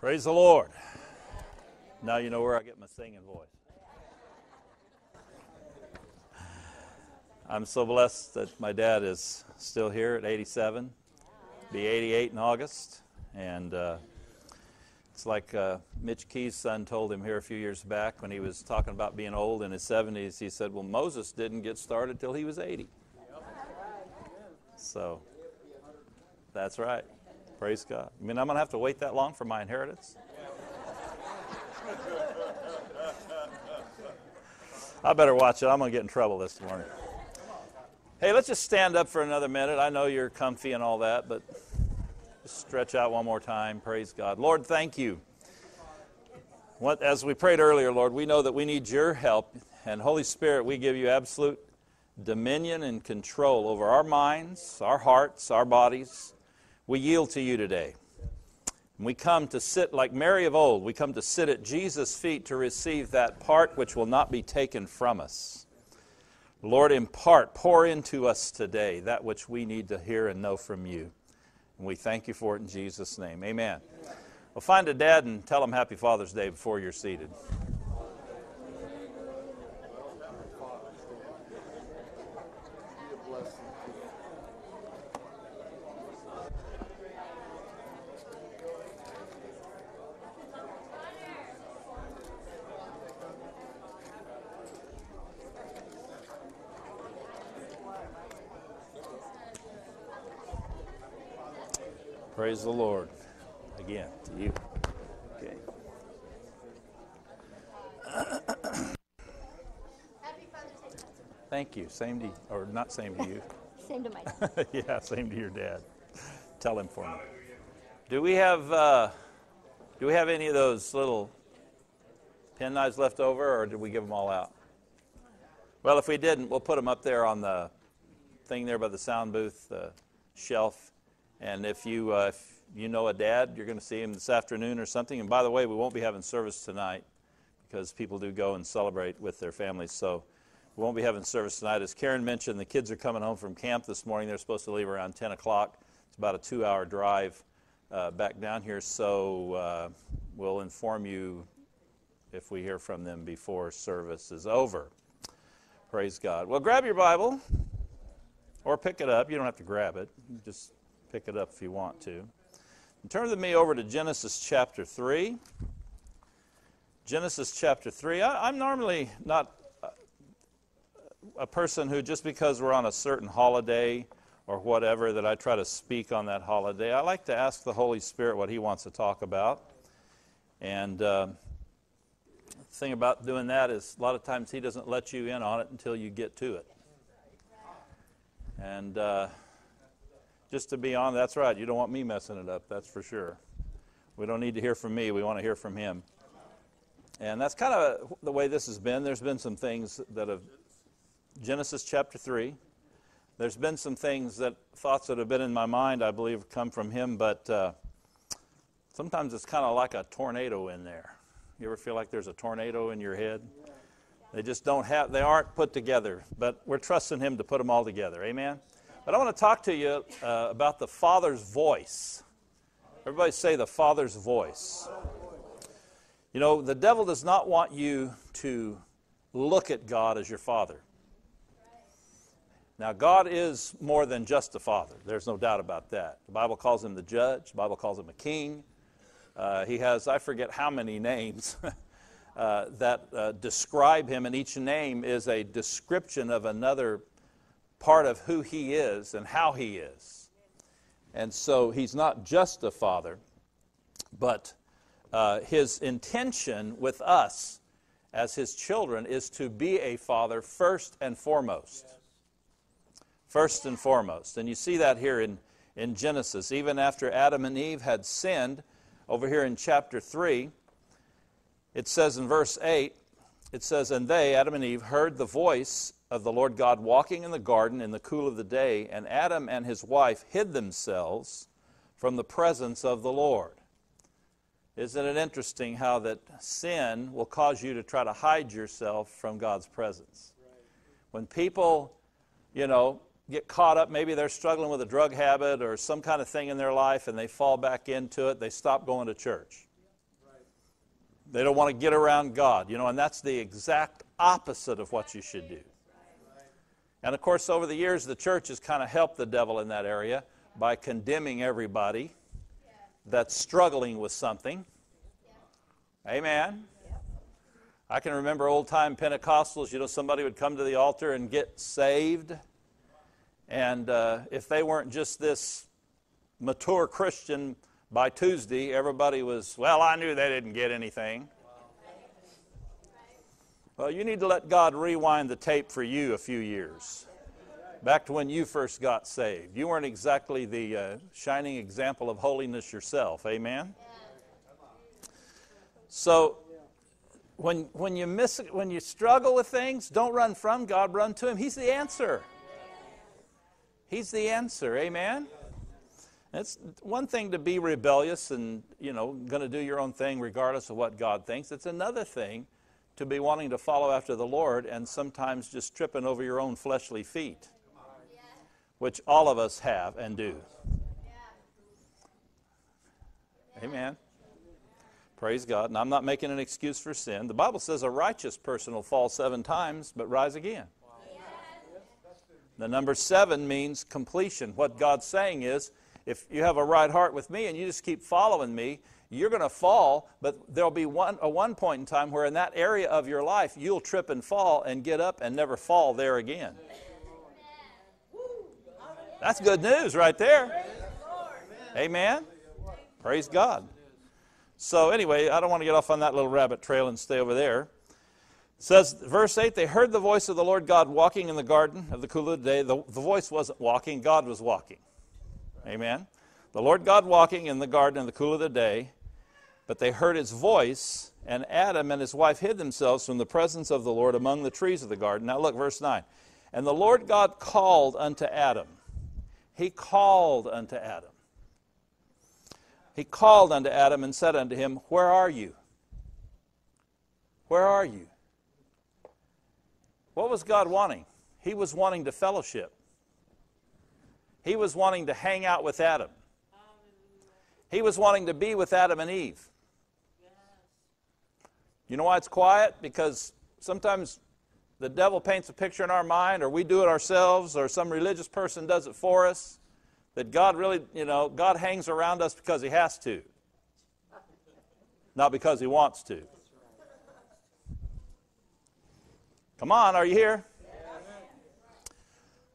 Praise the Lord. Now you know where I get my singing voice. I'm so blessed that my dad is still here at 87, be 88 in August, and uh, it's like uh, Mitch Key's son told him here a few years back when he was talking about being old in his 70s. He said, "Well, Moses didn't get started till he was 80." So that's right. Praise God. I mean, I'm going to have to wait that long for my inheritance? I better watch it. I'm going to get in trouble this morning. Hey, let's just stand up for another minute. I know you're comfy and all that, but stretch out one more time. Praise God. Lord, thank you. What, as we prayed earlier, Lord, we know that we need your help. And Holy Spirit, we give you absolute dominion and control over our minds, our hearts, our bodies we yield to you today. And we come to sit like Mary of old. We come to sit at Jesus' feet to receive that part which will not be taken from us. Lord, impart, pour into us today that which we need to hear and know from you. And we thank you for it in Jesus' name. Amen. Well, find a dad and tell him Happy Father's Day before you're seated. Praise the Lord. Again, to you. Okay. Thank you. Same to you, or not same to you. same to my dad. yeah, same to your dad. Tell him for me. Do we have uh, do we have any of those little pen knives left over, or did we give them all out? Well, if we didn't, we'll put them up there on the thing there by the sound booth, the shelf, and if you, uh, if you know a dad, you're going to see him this afternoon or something. And by the way, we won't be having service tonight because people do go and celebrate with their families. So we won't be having service tonight. As Karen mentioned, the kids are coming home from camp this morning. They're supposed to leave around 10 o'clock. It's about a two hour drive uh, back down here. So uh, we'll inform you if we hear from them before service is over. Praise God. Well, grab your Bible or pick it up. You don't have to grab it. Just pick it up if you want to. And turn with me over to Genesis chapter 3. Genesis chapter 3. I, am normally not a person who, just because we're on a certain holiday or whatever, that I try to speak on that holiday. I like to ask the Holy Spirit what He wants to talk about. And uh, the thing about doing that is a lot of times He doesn't let you in on it until you get to it. And. Uh, just to be on, that's right. You don't want me messing it up, that's for sure. We don't need to hear from me, we want to hear from him. And that's kind of the way this has been. There's been some things that have, Genesis chapter 3, there's been some things that, thoughts that have been in my mind, I believe, come from him, but uh, sometimes it's kind of like a tornado in there. You ever feel like there's a tornado in your head? They just don't have, they aren't put together, but we're trusting him to put them all together. Amen? But I want to talk to you uh, about the Father's voice. Everybody say the Father's voice. You know, the devil does not want you to look at God as your Father. Now, God is more than just a father. There's no doubt about that. The Bible calls him the judge, the Bible calls him a king. Uh, he has, I forget how many names uh, that uh, describe him, and each name is a description of another part of who he is and how he is. And so he's not just a father, but uh, his intention with us as his children is to be a father first and foremost. First and foremost. And you see that here in, in Genesis. Even after Adam and Eve had sinned, over here in chapter 3, it says in verse 8, it says, And they, Adam and Eve, heard the voice of the Lord God walking in the garden in the cool of the day, and Adam and his wife hid themselves from the presence of the Lord. Isn't it interesting how that sin will cause you to try to hide yourself from God's presence? When people, you know, get caught up, maybe they're struggling with a drug habit or some kind of thing in their life and they fall back into it, they stop going to church. They don't want to get around God, you know, and that's the exact opposite of what you should do. And of course, over the years, the church has kind of helped the devil in that area by condemning everybody that's struggling with something. Amen. I can remember old time Pentecostals, you know, somebody would come to the altar and get saved. And uh, if they weren't just this mature Christian by Tuesday, everybody was, well, I knew they didn't get anything. Well, you need to let God rewind the tape for you a few years. Back to when you first got saved. You weren't exactly the uh, shining example of holiness yourself. Amen? So, when, when you miss when you struggle with things, don't run from God, run to Him. He's the answer. He's the answer. Amen? It's one thing to be rebellious and, you know, going to do your own thing regardless of what God thinks. It's another thing to be wanting to follow after the Lord and sometimes just tripping over your own fleshly feet, which all of us have and do. Amen. Praise God. And I'm not making an excuse for sin. The Bible says a righteous person will fall seven times but rise again. The number seven means completion. What God's saying is, if you have a right heart with me and you just keep following me, you're going to fall, but there'll be one, a one point in time where in that area of your life you'll trip and fall and get up and never fall there again. That's good news right there. Amen. Praise God. So, anyway, I don't want to get off on that little rabbit trail and stay over there. It says, verse 8, they heard the voice of the Lord God walking in the garden of the cool of the day. The, the voice wasn't walking, God was walking. Amen. The Lord God walking in the garden in the cool of the day, but they heard his voice, and Adam and his wife hid themselves from the presence of the Lord among the trees of the garden. Now look, verse 9. And the Lord God called unto Adam. He called unto Adam. He called unto Adam and said unto him, Where are you? Where are you? What was God wanting? He was wanting to fellowship. He was wanting to hang out with Adam. He was wanting to be with Adam and Eve. You know why it's quiet? Because sometimes the devil paints a picture in our mind, or we do it ourselves, or some religious person does it for us, that God really, you know, God hangs around us because He has to, not because He wants to. Come on, are you here?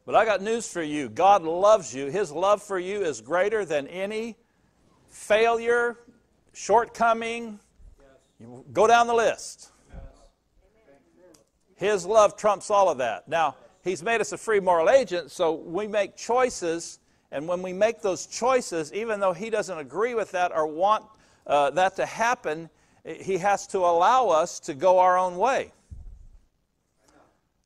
But I got news for you. God loves you. His love for you is greater than any failure, shortcoming. Go down the list. His love trumps all of that. Now, He's made us a free moral agent, so we make choices, and when we make those choices, even though He doesn't agree with that or want uh, that to happen, He has to allow us to go our own way.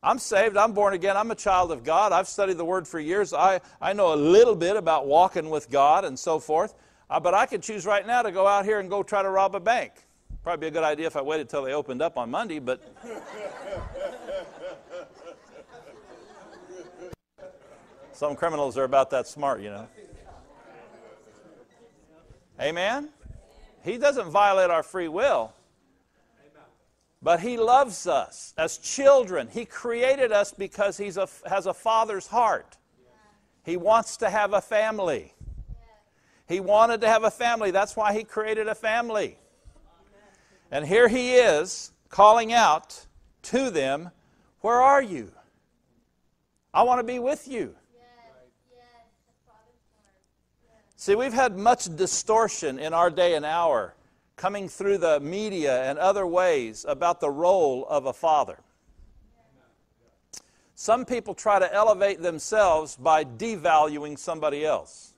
I'm saved. I'm born again. I'm a child of God. I've studied the Word for years. I, I know a little bit about walking with God and so forth. Uh, but I could choose right now to go out here and go try to rob a bank. Probably be a good idea if I waited till they opened up on Monday, but. Some criminals are about that smart, you know. Amen? He doesn't violate our free will. But He loves us as children. He created us because He has a father's heart. He wants to have a family. He wanted to have a family. That's why He created a family. And here He is calling out to them, Where are you? I want to be with you. See, we've had much distortion in our day and hour coming through the media and other ways about the role of a father. Some people try to elevate themselves by devaluing somebody else.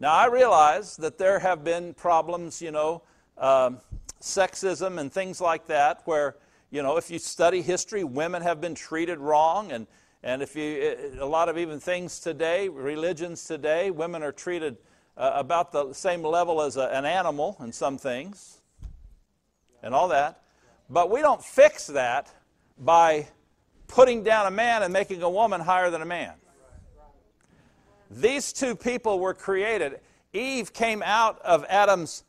Now, I realize that there have been problems, you know, um, sexism and things like that, where, you know, if you study history, women have been treated wrong. And, and if you, a lot of even things today, religions today, women are treated uh, about the same level as a, an animal in some things and all that. But we don't fix that by putting down a man and making a woman higher than a man. These two people were created. Eve came out of Adam's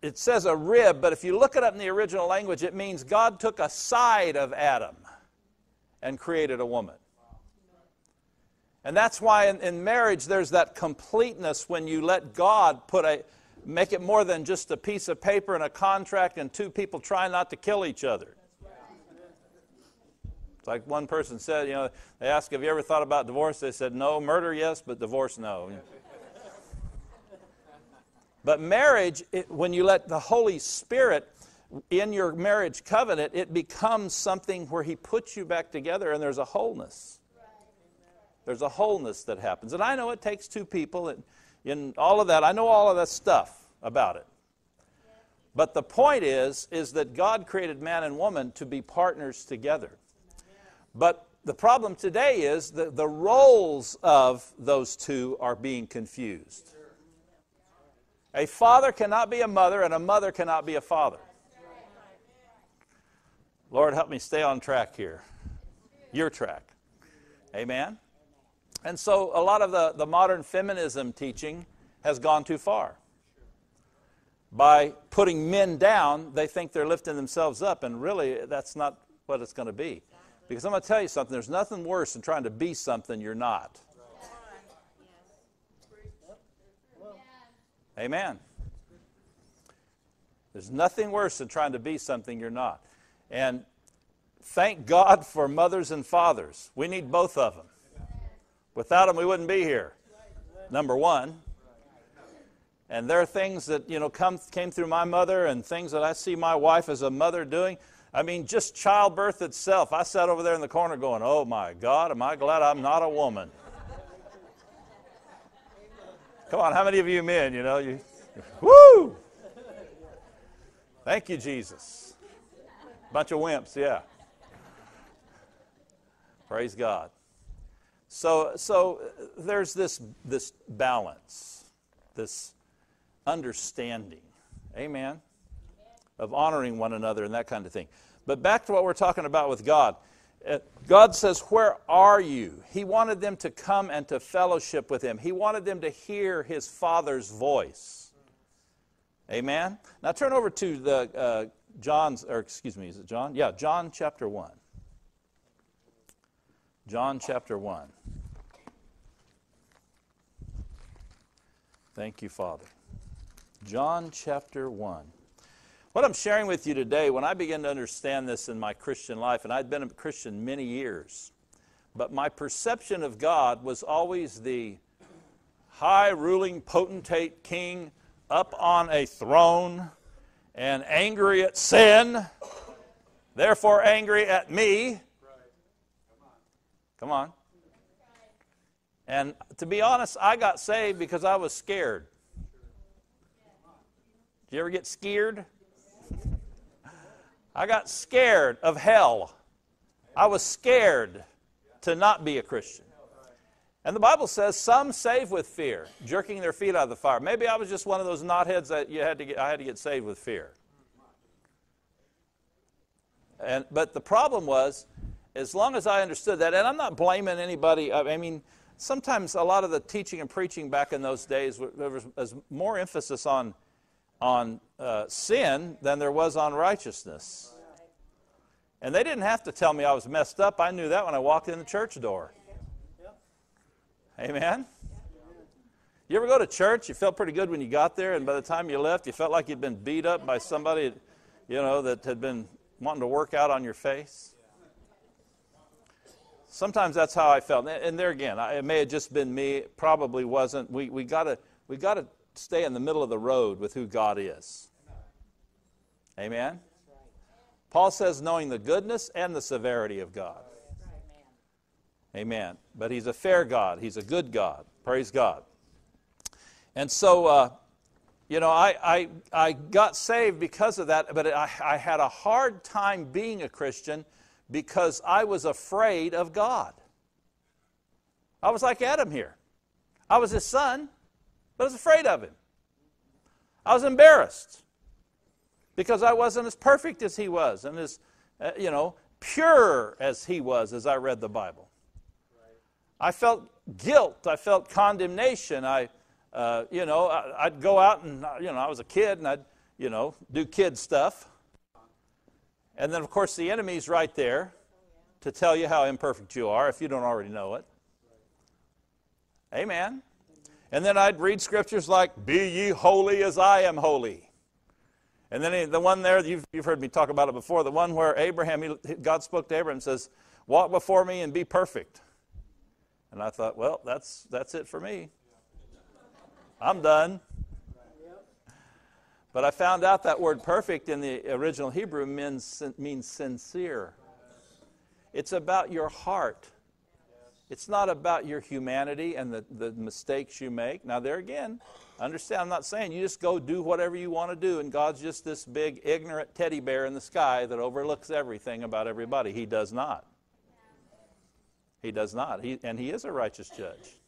it says a rib, but if you look it up in the original language, it means God took a side of Adam and created a woman. And that's why in, in, marriage there's that completeness when you let God put a make it more than just a piece of paper and a contract and two people trying not to kill each other. It's like one person said, you know, they asked, Have you ever thought about divorce? They said, No, murder, yes, but divorce, no. But marriage, it, when you let the Holy Spirit in your marriage covenant, it becomes something where He puts you back together and there's a wholeness. There's a wholeness that happens. And I know it takes two people and in all of that. I know all of that stuff about it. But the point is, is that God created man and woman to be partners together. But the problem today is that the roles of those two are being confused. A father cannot be a mother, and a mother cannot be a father. Lord, help me stay on track here. Your track. Amen? And so a lot of the, the modern feminism teaching has gone too far. By putting men down, they think they're lifting themselves up, and really, that's not what it's going to be. Because I'm going to tell you something there's nothing worse than trying to be something you're not. Amen. There's nothing worse than trying to be something you're not. And thank God for mothers and fathers. We need both of them. Without them, we wouldn't be here. Number one. And there are things that, you know, come, came through my mother and things that I see my wife as a mother doing. I mean, just childbirth itself. I sat over there in the corner going, oh my God, am I glad I'm not a woman? Come on, how many of you men, you know, you, woo! Thank you, Jesus. Bunch of wimps, yeah. Praise God. So, so there's this, this balance, this understanding, amen, of honoring one another and that kind of thing. But back to what we're talking about with God. Uh, God says, Where are you? He wanted them to come and to fellowship with Him. He wanted them to hear His Father's voice. Amen? Now turn over to the uh, John's, or excuse me, is it John? Yeah, John chapter 1. John chapter 1. Thank you, Father. John chapter 1. What I'm sharing with you today, when I began to understand this in my Christian life, and I'd been a Christian many years, but my perception of God was always the high ruling potentate king up on a throne and angry at sin, therefore angry at me. Come on. And to be honest, I got saved because I was scared. Did you ever get scared? I got scared of hell. I was scared to not be a Christian. And the Bible says some save with fear, jerking their feet out of the fire. Maybe I was just one of those knotheads that you had to get, I had to get saved with fear. And, but the problem was, as long as I understood that, and I'm not blaming anybody, I mean, sometimes a lot of the teaching and preaching back in those days, there was more emphasis on on uh, sin than there was on righteousness. And they didn't have to tell me I was messed up. I knew that when I walked in the church door. Amen? You ever go to church? You felt pretty good when you got there, and by the time you left, you felt like you'd been beat up by somebody, you know, that had been wanting to work out on your face? Sometimes that's how I felt. And there again, it may have just been me. It probably wasn't. We, we got to we to stay in the middle of the road with who God is. Amen? Paul says, knowing the goodness and the severity of God. Amen. But he's a fair God, he's a good God. Praise God. And so, uh, you know, I, I, I got saved because of that, but I, I had a hard time being a Christian because I was afraid of God. I was like Adam here. I was his son but I was afraid of him. I was embarrassed because I wasn't as perfect as he was and as, uh, you know, pure as he was as I read the Bible. I felt guilt. I felt condemnation. I, uh, you know, I, would go out and, uh, you know, I was a kid and I'd, you know, do kid stuff. And then, of course, the enemy's right there to tell you how imperfect you are if you don't already know it. Amen. And then I'd read scriptures like, Be ye holy as I am holy. And then the one there, you've, you've heard me talk about it before, the one where Abraham, he, God spoke to Abraham and says, Walk before me and be perfect. And I thought, well, that's, that's it for me. I'm done. But I found out that word perfect in the original Hebrew means, means sincere. It's about your heart. It's not about your humanity and the, the mistakes you make. Now, there again, understand, I'm not saying you just go do whatever you want to do and God's just this big, ignorant teddy bear in the sky that overlooks everything about everybody. He does not. He does not. He, and He is a righteous judge.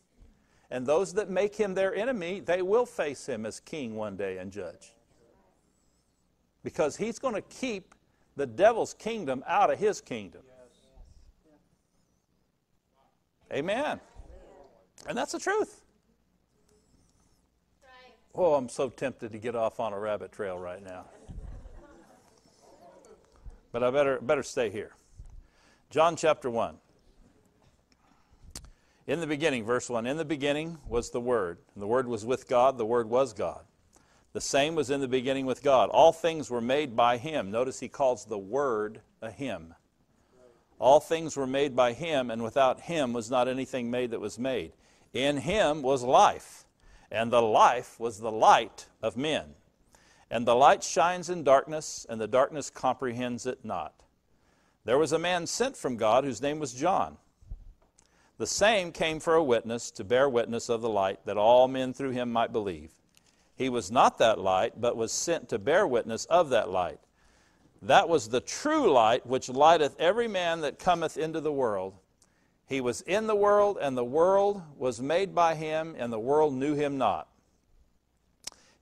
And those that make Him their enemy, they will face Him as king one day and judge. Because He's going to keep the devil's kingdom out of His kingdom. Amen. And that's the truth. Oh, I'm so tempted to get off on a rabbit trail right now. But I better, better stay here. John chapter 1. In the beginning, verse 1 In the beginning was the Word, and the Word was with God, the Word was God. The same was in the beginning with God. All things were made by Him. Notice He calls the Word a Him. All things were made by him, and without him was not anything made that was made. In him was life, and the life was the light of men. And the light shines in darkness, and the darkness comprehends it not. There was a man sent from God whose name was John. The same came for a witness, to bear witness of the light, that all men through him might believe. He was not that light, but was sent to bear witness of that light. That was the true light which lighteth every man that cometh into the world. He was in the world, and the world was made by him, and the world knew him not.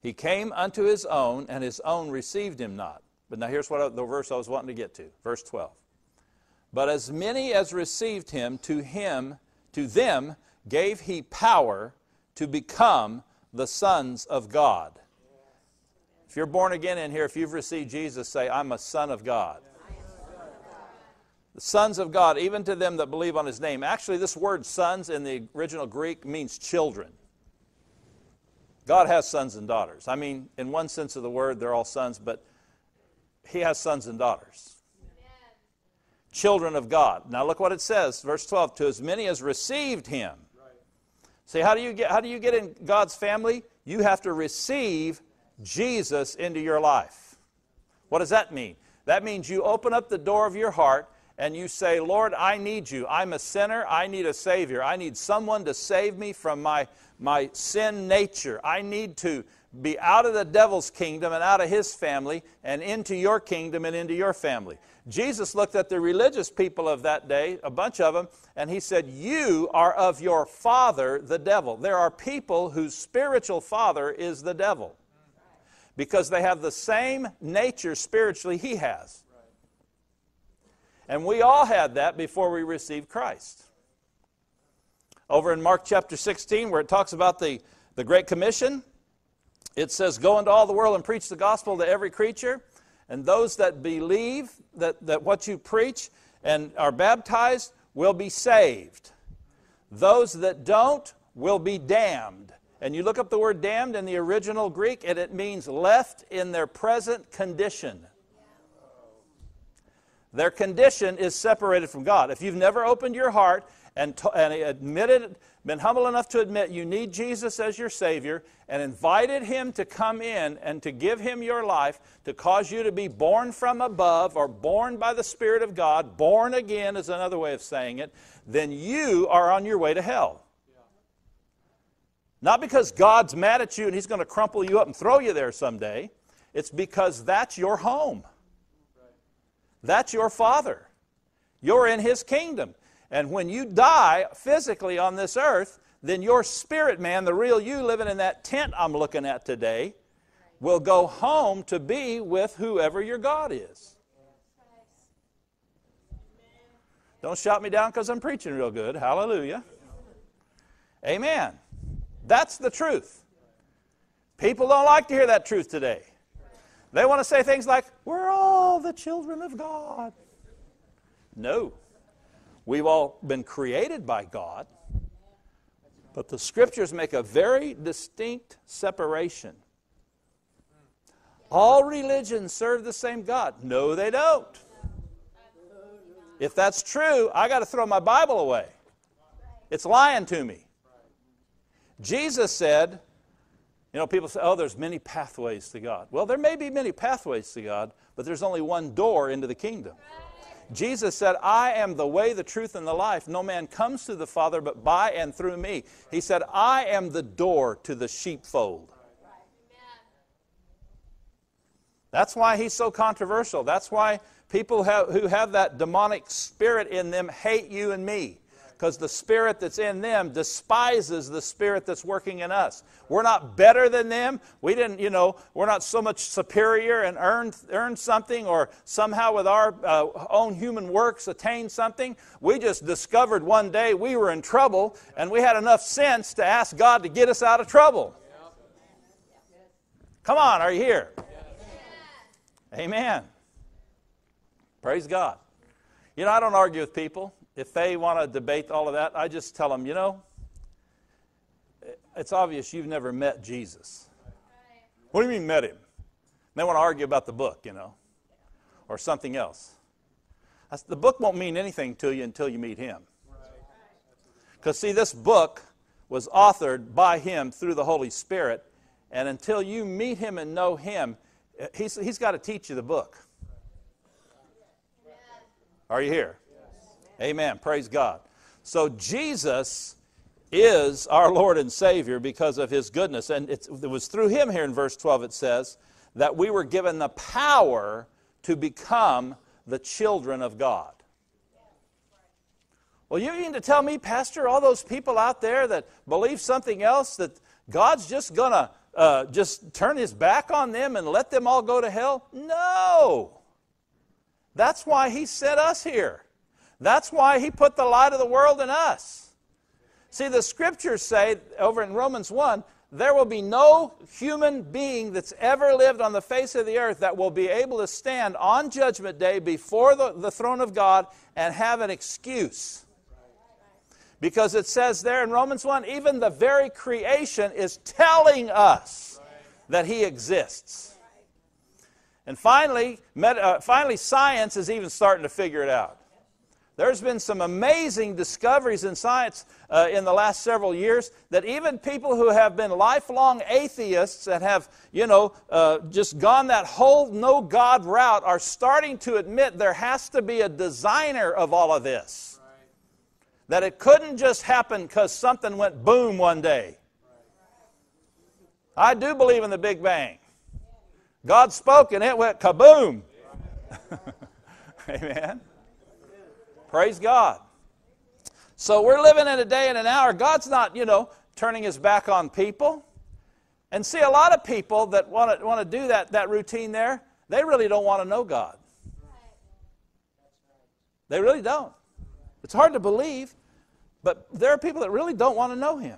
He came unto his own, and his own received him not. But now here's what I, the verse I was wanting to get to, verse 12. But as many as received him, to him, to them gave he power to become the sons of God if you're born again in here, if you've received Jesus, say, I'm a son of God. The sons of God, even to them that believe on his name. Actually, this word sons in the original Greek means children. God has sons and daughters. I mean, in one sense of the word, they're all sons, but he has sons and daughters. Children of God. Now look what it says, verse 12, to as many as received him. See, how do you get how do you get in God's family? You have to receive Jesus into your life. What does that mean? That means you open up the door of your heart and you say, Lord, I need you. I'm a sinner. I need a Savior. I need someone to save me from my, my sin nature. I need to be out of the devil's kingdom and out of his family and into your kingdom and into your family. Jesus looked at the religious people of that day, a bunch of them, and he said, You are of your father, the devil. There are people whose spiritual father is the devil because they have the same nature spiritually he has. And we all had that before we received Christ. Over in Mark chapter 16, where it talks about the, the Great Commission, it says, Go into all the world and preach the gospel to every creature. And those that believe that, that what you preach and are baptized will be saved. Those that don't will be damned. And you look up the word damned in the original Greek, and it means left in their present condition. Their condition is separated from God. If you've never opened your heart and, t- and admitted, been humble enough to admit you need Jesus as your Savior, and invited Him to come in and to give Him your life, to cause you to be born from above or born by the Spirit of God, born again is another way of saying it, then you are on your way to hell. Not because God's mad at you and He's going to crumple you up and throw you there someday. It's because that's your home. That's your Father. You're in His kingdom. And when you die physically on this earth, then your spirit man, the real you living in that tent I'm looking at today, will go home to be with whoever your God is. Don't shout me down because I'm preaching real good. Hallelujah. Amen. That's the truth. People don't like to hear that truth today. They want to say things like, We're all the children of God. No. We've all been created by God, but the scriptures make a very distinct separation. All religions serve the same God. No, they don't. If that's true, I got to throw my Bible away. It's lying to me. Jesus said, you know, people say, oh, there's many pathways to God. Well, there may be many pathways to God, but there's only one door into the kingdom. Jesus said, I am the way, the truth, and the life. No man comes to the Father but by and through me. He said, I am the door to the sheepfold. That's why he's so controversial. That's why people have, who have that demonic spirit in them hate you and me because the spirit that's in them despises the spirit that's working in us. We're not better than them. We didn't, you know, we're not so much superior and earn, earn something or somehow with our uh, own human works attain something. We just discovered one day we were in trouble and we had enough sense to ask God to get us out of trouble. Come on, are you here? Amen. Praise God. You know, I don't argue with people if they want to debate all of that, I just tell them, you know, it's obvious you've never met Jesus. What do you mean met him? they want to argue about the book, you know, or something else. The book won't mean anything to you until you meet him. Because, see, this book was authored by him through the Holy Spirit, and until you meet him and know him, he's, he's got to teach you the book. Are you here? Amen. Praise God. So Jesus is our Lord and Savior because of his goodness. And it was through him here in verse 12 it says that we were given the power to become the children of God. Well, you mean to tell me, Pastor, all those people out there that believe something else, that God's just going to uh, just turn his back on them and let them all go to hell? No. That's why he sent us here. That's why he put the light of the world in us. See, the scriptures say over in Romans 1 there will be no human being that's ever lived on the face of the earth that will be able to stand on Judgment Day before the, the throne of God and have an excuse. Because it says there in Romans 1 even the very creation is telling us that He exists. And finally, uh, finally, science is even starting to figure it out. There's been some amazing discoveries in science uh, in the last several years that even people who have been lifelong atheists and have, you know, uh, just gone that whole no God route are starting to admit there has to be a designer of all of this. Right. That it couldn't just happen because something went boom one day. I do believe in the Big Bang. God spoke and it went kaboom. Amen. Praise God. So we're living in a day and an hour. God's not, you know, turning his back on people. And see, a lot of people that want to, want to do that, that routine there, they really don't want to know God. They really don't. It's hard to believe, but there are people that really don't want to know him.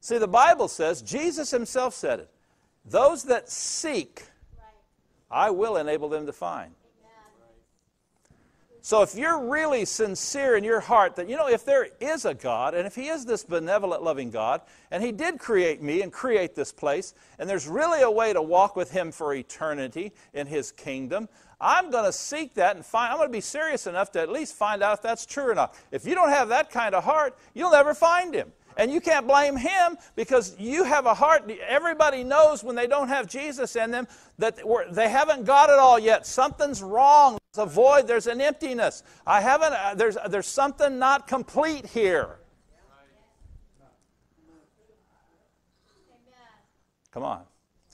See, the Bible says, Jesus himself said it, those that seek, I will enable them to find. So if you're really sincere in your heart that, you know, if there is a God, and if He is this benevolent, loving God, and He did create me and create this place, and there's really a way to walk with Him for eternity in His kingdom, I'm going to seek that and find, I'm going to be serious enough to at least find out if that's true or not. If you don't have that kind of heart, you'll never find Him. And you can't blame him because you have a heart. Everybody knows when they don't have Jesus in them that they haven't got it all yet. Something's wrong. There's a void. There's an emptiness. I haven't. Uh, there's there's something not complete here. Come on.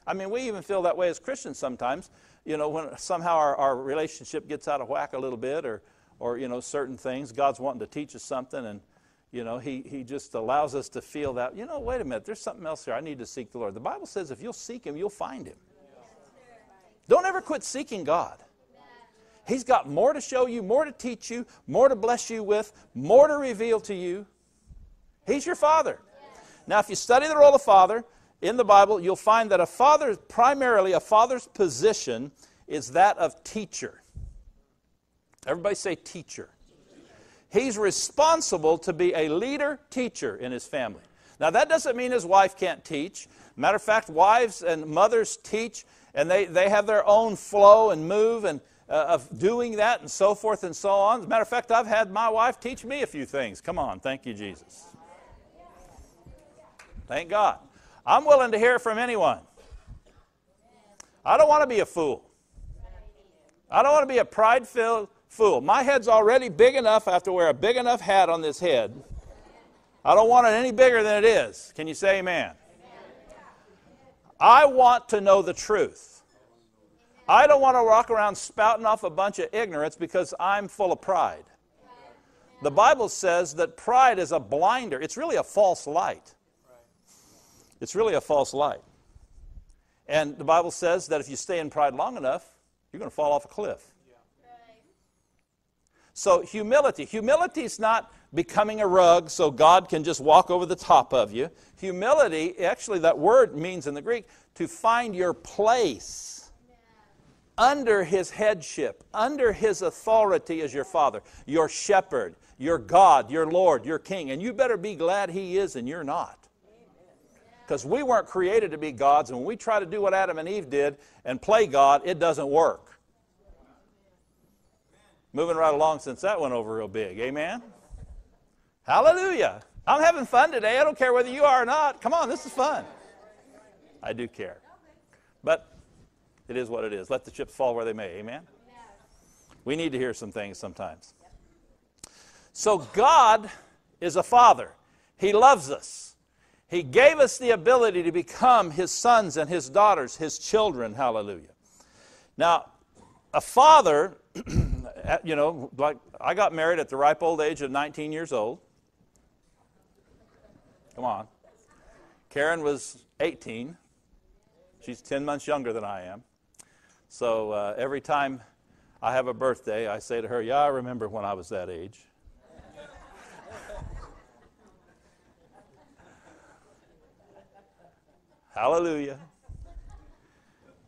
I mean, we even feel that way as Christians sometimes. You know, when somehow our, our relationship gets out of whack a little bit, or or you know certain things, God's wanting to teach us something, and you know, he, he just allows us to feel that, you know, wait a minute, there's something else here. I need to seek the Lord. The Bible says if you'll seek Him, you'll find Him. Don't ever quit seeking God. He's got more to show you, more to teach you, more to bless you with, more to reveal to you. He's your Father. Now, if you study the role of Father, in the Bible, you'll find that a father, primarily a father's position, is that of teacher. Everybody say teacher. He's responsible to be a leader teacher in his family. Now, that doesn't mean his wife can't teach. Matter of fact, wives and mothers teach, and they, they have their own flow and move and uh, of doing that and so forth and so on. As a matter of fact, I've had my wife teach me a few things. Come on, thank you, Jesus. Thank God. I'm willing to hear from anyone. I don't want to be a fool. I don't want to be a pride filled fool. My head's already big enough. I have to wear a big enough hat on this head. I don't want it any bigger than it is. Can you say amen? I want to know the truth. I don't want to walk around spouting off a bunch of ignorance because I'm full of pride. The Bible says that pride is a blinder, it's really a false light. It's really a false light. And the Bible says that if you stay in pride long enough, you're going to fall off a cliff. So, humility. Humility is not becoming a rug so God can just walk over the top of you. Humility, actually, that word means in the Greek to find your place under His headship, under His authority as your Father, your shepherd, your God, your Lord, your King. And you better be glad He is and you're not. Because we weren't created to be gods, and when we try to do what Adam and Eve did and play God, it doesn't work. Moving right along since that went over real big. Amen? Hallelujah. I'm having fun today. I don't care whether you are or not. Come on, this is fun. I do care. But it is what it is. Let the chips fall where they may. Amen? We need to hear some things sometimes. So, God is a father, He loves us. He gave us the ability to become His sons and His daughters, His children. Hallelujah. Now, a father, you know, like I got married at the ripe old age of 19 years old. Come on. Karen was 18. She's 10 months younger than I am. So uh, every time I have a birthday, I say to her, Yeah, I remember when I was that age. Hallelujah.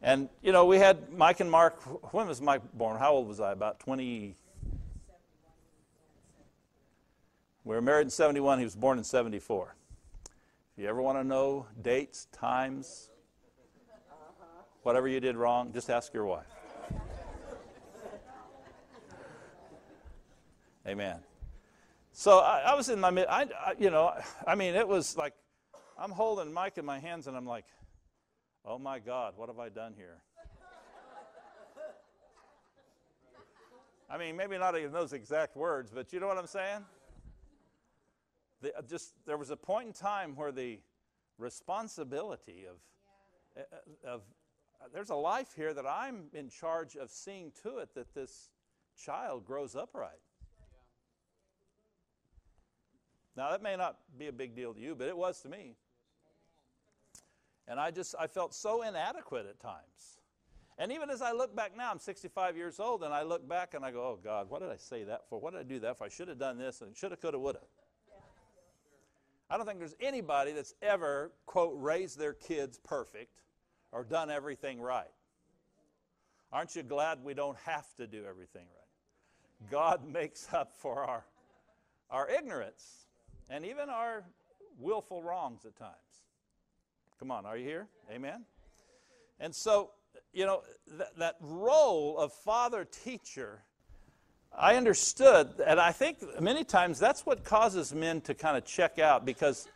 And, you know, we had Mike and Mark. When was Mike born? How old was I? About 20. We were married in 71. He was born in 74. If you ever want to know dates, times, whatever you did wrong, just ask your wife. Amen. So I, I was in my mid, I, I, you know, I mean, it was like I'm holding Mike in my hands and I'm like, oh my God, what have I done here? I mean, maybe not in those exact words, but you know what I'm saying? The, uh, just there was a point in time where the responsibility of, yeah. Uh, of uh, there's a life here that I'm in charge of seeing to it that this child grows upright. Now that may not be a big deal to you, but it was to me. And I just, I felt so inadequate at times. And even as I look back now, I'm 65 years old, and I look back and I go, oh God, what did I say that for? What did I do that for? I should have done this and shoulda, coulda, woulda. I don't think there's anybody that's ever, quote, raised their kids perfect or done everything right. Aren't you glad we don't have to do everything right? God makes up for our, our ignorance and even our willful wrongs at times. Come on, are you here? Amen? And so, you know, th- that role of father teacher, I understood, and I think many times that's what causes men to kind of check out because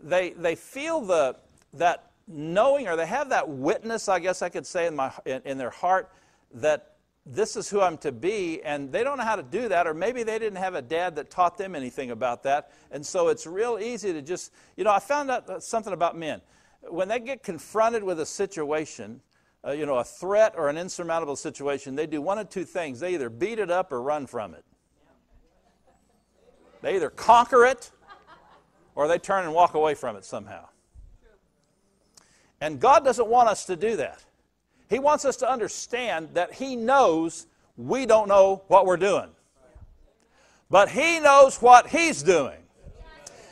they, they feel the, that knowing or they have that witness, I guess I could say, in, my, in, in their heart that this is who I'm to be, and they don't know how to do that, or maybe they didn't have a dad that taught them anything about that. And so it's real easy to just, you know, I found out something about men when they get confronted with a situation, uh, you know, a threat or an insurmountable situation, they do one of two things. They either beat it up or run from it. They either conquer it or they turn and walk away from it somehow. And God doesn't want us to do that. He wants us to understand that He knows we don't know what we're doing. But He knows what He's doing.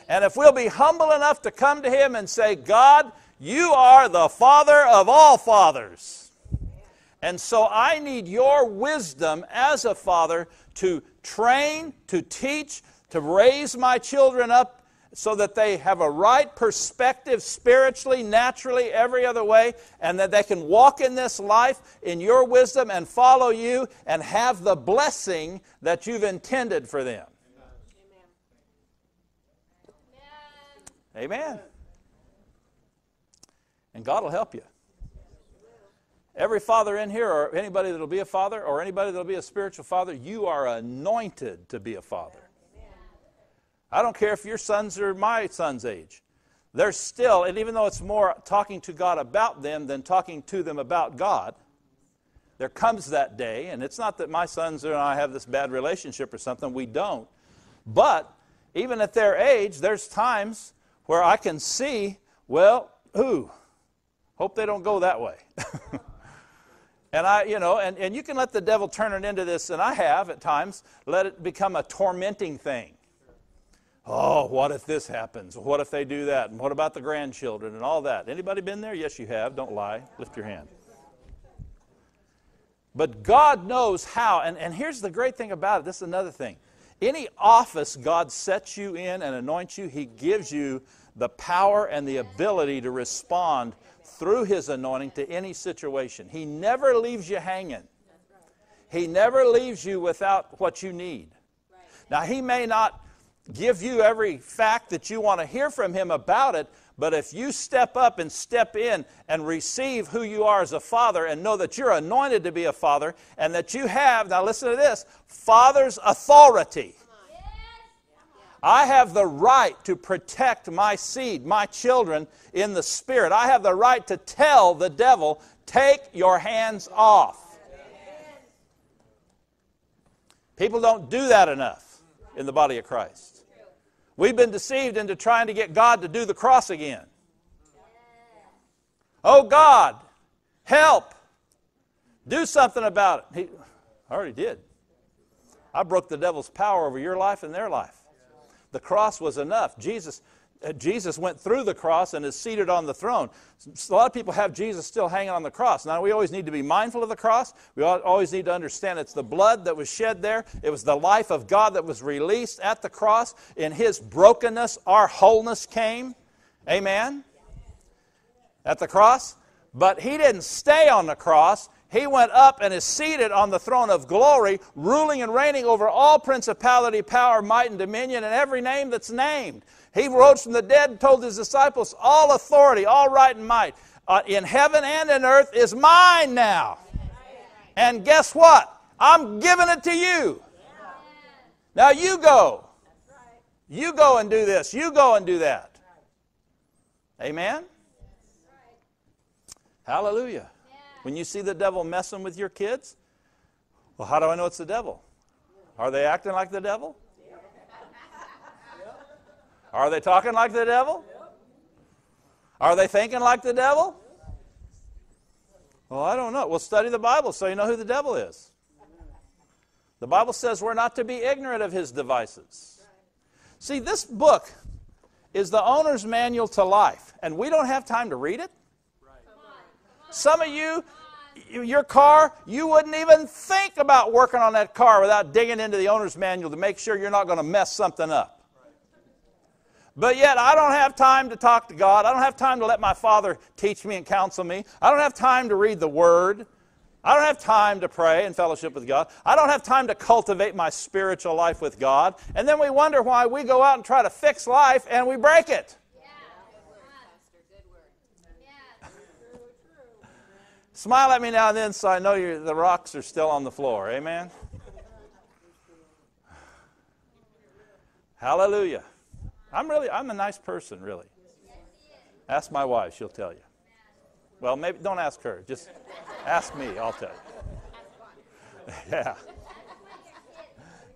And if we'll be humble enough to come to Him and say, God, You are the Father of all fathers. And so I need your wisdom as a father to train, to teach, to raise my children up so that they have a right perspective spiritually, naturally, every other way, and that they can walk in this life in your wisdom and follow you and have the blessing that you've intended for them. Amen. And God will help you. Every father in here, or anybody that'll be a father, or anybody that'll be a spiritual father, you are anointed to be a father. I don't care if your sons are my son's age. They're still, and even though it's more talking to God about them than talking to them about God, there comes that day, and it's not that my sons and I have this bad relationship or something, we don't. But even at their age, there's times where I can see, well, ooh, hope they don't go that way. and I, you know, and, and you can let the devil turn it into this, and I have at times, let it become a tormenting thing. Oh what if this happens? What if they do that? And what about the grandchildren and all that? Anybody been there? Yes you have. Don't lie. Lift your hand. But god knows how. And, and here's the great thing about it. This is another thing any office god sets you in and anoints you he gives you the power and the ability to respond through his anointing to any situation he never leaves you hanging he never leaves you without what you need now he may not give you every fact that you want to hear from Him about it. But if you step up and step in and receive who you are as a father and know that you're anointed to be a father and that you have, now listen to this, father's authority. I have the right to protect my seed, my children, in the spirit. I have the right to tell the devil, take your hands off. People don't do that enough in the body of Christ. We've been deceived into trying to get God to do the cross again. Oh, God, help. Do something about it. He I already did. I broke the devil's power over your life and their life. The cross was enough. Jesus Uh, Jesus went through the cross and is seated on the throne. A lot of people have Jesus still hanging on the cross. Now, we always need to be mindful of the cross. We always need to understand it's the blood that was shed there, it was the life of God that was released at the cross. In His brokenness, our wholeness came. Amen? At the cross. But He didn't stay on the cross. He went up and is seated on the throne of glory, ruling and reigning over all principality, power, might, and dominion, and every name that's named. He rose from the dead and told his disciples, All authority, all right and might uh, in heaven and in earth is mine now. And guess what? I'm giving it to you. Now you go. You go and do this. You go and do that. Amen? Hallelujah. When you see the devil messing with your kids, well, how do I know it's the devil? Are they acting like the devil? Are they talking like the devil? Are they thinking like the devil? Well, I don't know. Well, study the Bible so you know who the devil is. The Bible says we're not to be ignorant of his devices. See, this book is the owner's manual to life, and we don't have time to read it. Some of you, your car, you wouldn't even think about working on that car without digging into the owner's manual to make sure you're not going to mess something up. But yet, I don't have time to talk to God. I don't have time to let my Father teach me and counsel me. I don't have time to read the Word. I don't have time to pray and fellowship with God. I don't have time to cultivate my spiritual life with God. And then we wonder why we go out and try to fix life and we break it. Yeah. Smile at me now and then so I know the rocks are still on the floor. Amen? Hallelujah. I'm really, I'm a nice person, really. Ask my wife, she'll tell you. Well, maybe don't ask her. Just ask me, I'll tell you. Yeah.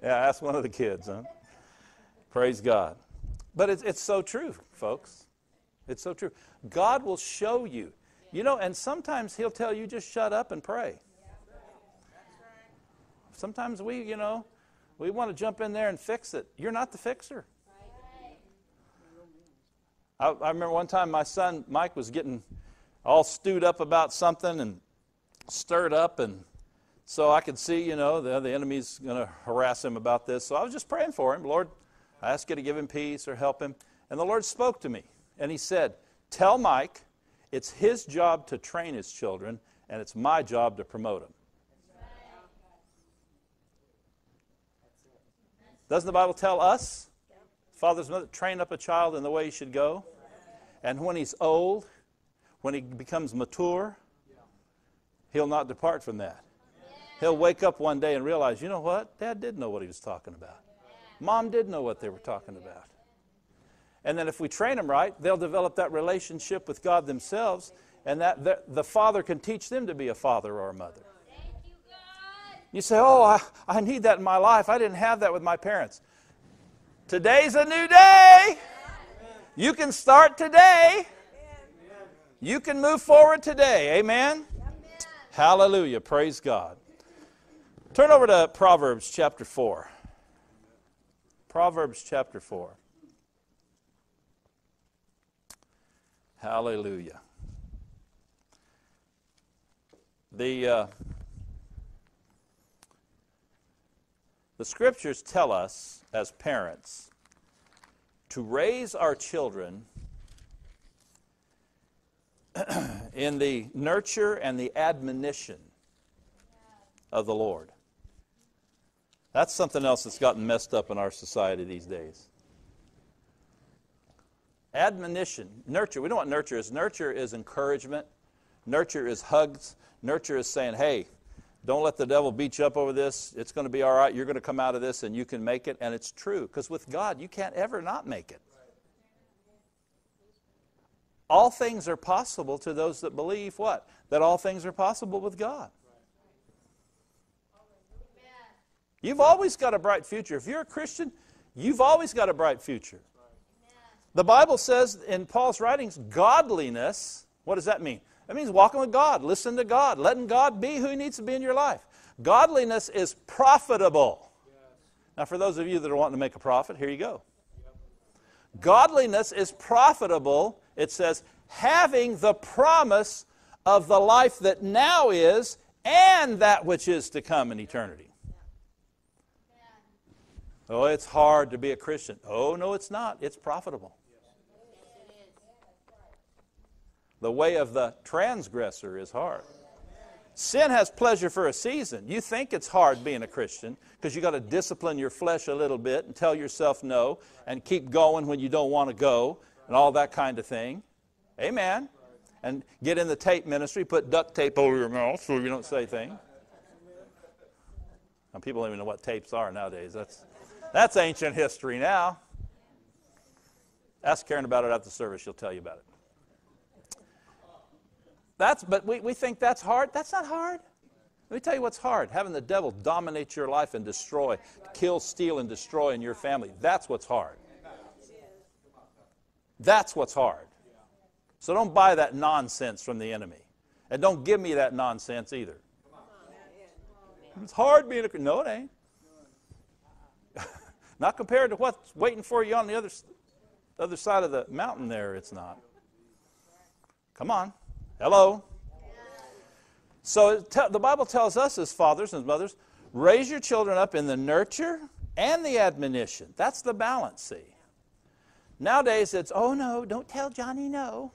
Yeah, ask one of the kids, huh? Praise God. But it's, it's so true, folks. It's so true. God will show you. You know, and sometimes He'll tell you just shut up and pray. Sometimes we, you know, we want to jump in there and fix it. You're not the fixer. I, I remember one time my son Mike was getting all stewed up about something and stirred up, and so I could see, you know, the, the enemy's going to harass him about this. So I was just praying for him. Lord, I ask you to give him peace or help him. And the Lord spoke to me, and He said, Tell Mike it's his job to train his children, and it's my job to promote them. Doesn't the Bible tell us? Fathers, mother, train up a child in the way he should go. And when he's old, when he becomes mature, he'll not depart from that. He'll wake up one day and realize, you know what? Dad did know what he was talking about. Mom did know what they were talking about. And then if we train them right, they'll develop that relationship with God themselves, and that the, the father can teach them to be a father or a mother. You, say, Oh, I, I need that in my life. I didn't have that with my parents. Today's a new day. You can start today. You can move forward today. Amen? Hallelujah. Praise God. Turn over to Proverbs chapter 4. Proverbs chapter 4. Hallelujah. The, uh, the scriptures tell us as parents to raise our children in the nurture and the admonition of the Lord. That's something else that's gotten messed up in our society these days. Admonition, nurture. We know what nurture is. Nurture is encouragement. Nurture is hugs. Nurture is saying, hey, don't let the devil beat you up over this. It's going to be all right. You're going to come out of this and you can make it. And it's true because with God, you can't ever not make it. All things are possible to those that believe what? That all things are possible with God. You've always got a bright future. If you're a Christian, you've always got a bright future. The Bible says in Paul's writings, godliness, what does that mean? That means walking with God, listening to God, letting God be who He needs to be in your life. Godliness is profitable. Now, for those of you that are wanting to make a profit, here you go. Godliness is profitable, it says, having the promise of the life that now is and that which is to come in eternity. Oh, it's hard to be a Christian. Oh, no, it's not. It's profitable. The way of the transgressor is hard. Sin has pleasure for a season. You think it's hard being a Christian because you got to discipline your flesh a little bit and tell yourself no and keep going when you don't want to go and all that kind of thing. Amen. And get in the tape ministry, put duct tape over your mouth so you don't say things. Now, people don't even know what tapes are nowadays. That's that's ancient history now. Ask Karen about it after the service, she'll tell you about it. That's, but we, we think that's hard. That's not hard. Let me tell you what's hard having the devil dominate your life and destroy, kill, steal, and destroy in your family. That's what's hard. That's what's hard. So don't buy that nonsense from the enemy. And don't give me that nonsense either. It's hard being a No, it ain't. Not compared to what's waiting for you on the other, other side of the mountain there, it's not. Come on. Hello. So the Bible tells us as fathers and mothers, raise your children up in the nurture and the admonition. That's the balance, see. Nowadays it's, oh no, don't tell Johnny no.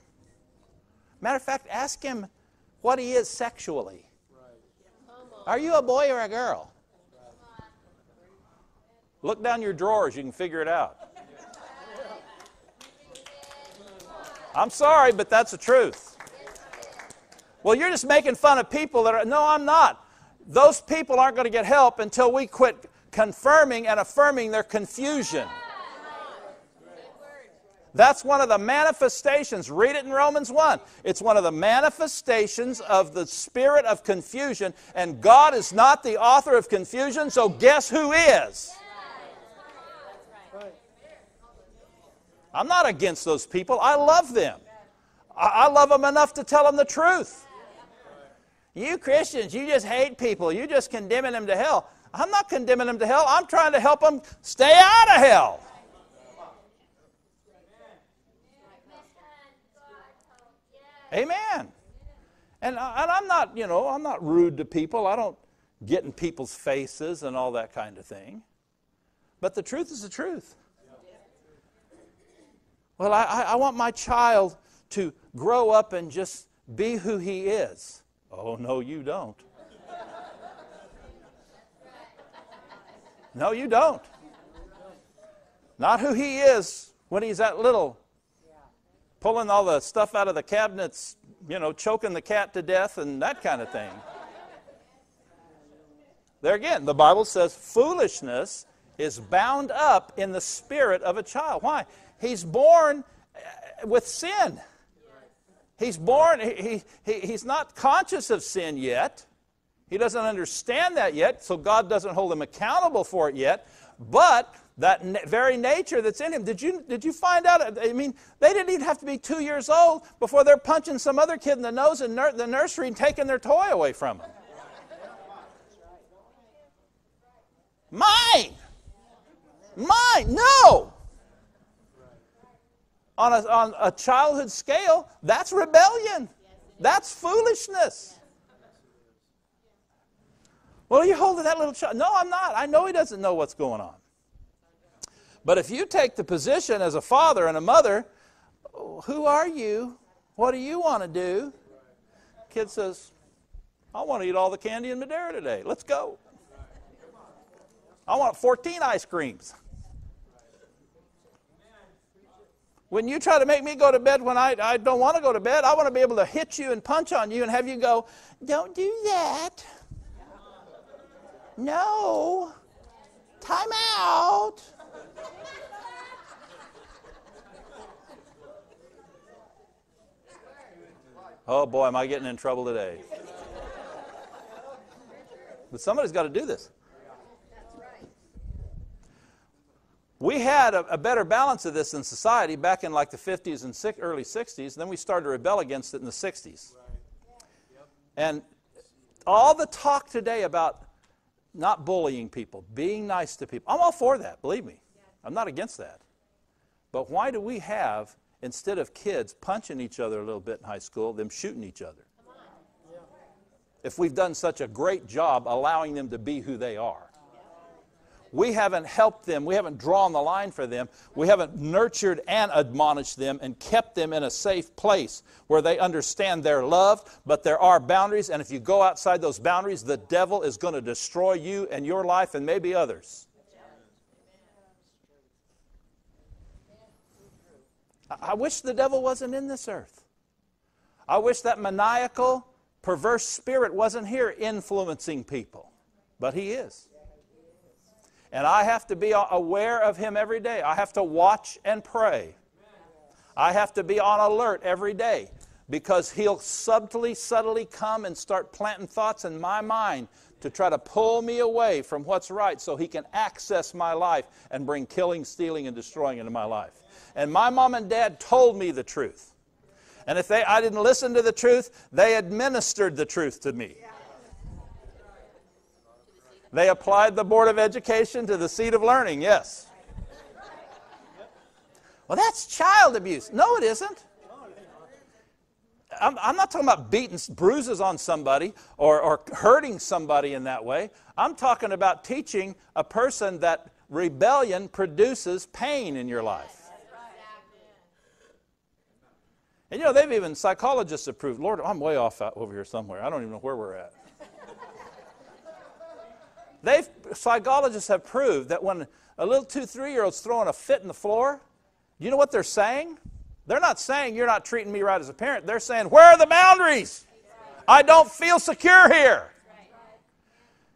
Matter of fact, ask him what he is sexually. Are you a boy or a girl? Look down your drawers, you can figure it out. I'm sorry, but that's the truth. Well, you're just making fun of people that are. No, I'm not. Those people aren't going to get help until we quit confirming and affirming their confusion. That's one of the manifestations. Read it in Romans 1. It's one of the manifestations of the spirit of confusion, and God is not the author of confusion, so guess who is? I'm not against those people. I love them. I, love them enough to tell them the truth. You Christians, you just hate people. You just condemning them to hell. I'm not condemning them to hell. I'm trying to help them stay out of hell. Amen. And, I, and I'm not, you know, I'm not rude to people. I don't get in people's faces and all that kind of thing. But the truth is the truth. Well, I, I want my child to grow up and just be who he is. Oh, no, you don't. No, you don't. Not who he is when he's that little, pulling all the stuff out of the cabinets, you know, choking the cat to death and that kind of thing. There again, the Bible says foolishness is bound up in the spirit of a child. Why? He's born uh, with sin. He's born, he, he, he's not conscious of sin yet. He doesn't understand that yet, so God doesn't hold him accountable for it yet. But that very nature that's in him, did you, did you find out? I mean, they didn't even have to be two years old before they're punching some other kid in the nose in the nursery and taking their toy away from him. Mine! Mine! No! On a, on a childhood scale, that's rebellion. That's foolishness. Well, are you're holding that little child. No, I'm not. I know he doesn't know what's going on. But if you take the position as a father and a mother, who are you? What do you want to do? Kid says, I want to eat all the candy in Madera today. Let's go. I want 14 ice creams. When you try to make me go to bed when I, I don't want to go to bed, I want to be able to hit you and punch on you and have you go, Don't do that. No. Time out. Oh boy, am I getting in trouble today. But somebody's got to do this. We had a, a, better balance of this in society back in like the 50s and early 60s. Then we started to rebel against it in the 60s. And all the talk today about not bullying people, being nice to people, I'm all for that, believe me. I'm not against that. But why do we have, instead of kids punching each other a little bit in high school, them shooting each other? If we've done such a great job allowing them to be who they are we haven't helped them. We haven't drawn the line for them. We haven't nurtured and admonished them and kept them in a safe place where they understand they're loved, but there are boundaries. And if you go outside those boundaries, the devil is going to destroy you and your life and maybe others. I wish the devil wasn't in this earth. I wish that maniacal, perverse spirit wasn't here influencing people, but he is. And I have to be aware of Him every day. I have to watch and pray. I have to be on alert every day because He'll subtly, subtly come and start planting thoughts in my mind to try to pull me away from what's right so He can access my life and bring killing, stealing, and destroying into my life. And my mom and dad told me the truth. And if they, I didn't listen to the truth, they administered the truth to me. They applied the Board of Education to the seat of learning, yes. Well, that's child abuse. No, it isn't. I'm, I'm, not talking about beating bruises on somebody or, or hurting somebody in that way. I'm talking about teaching a person that rebellion produces pain in your life. And you know, they've even, psychologists have proved, Lord, I'm way off over here somewhere. I don't even know where we're at. They've, psychologists have proved that when a little two, three year old's throwing a fit in the floor, you know what they're saying? They're not saying you're not treating me right as a parent. They're saying, where are the boundaries? I don't feel secure here.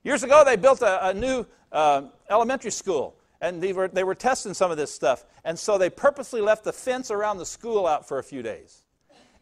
Years ago, they built a, a new uh, elementary school, and they were, they were testing some of this stuff. And so they purposely left the fence around the school out for a few days.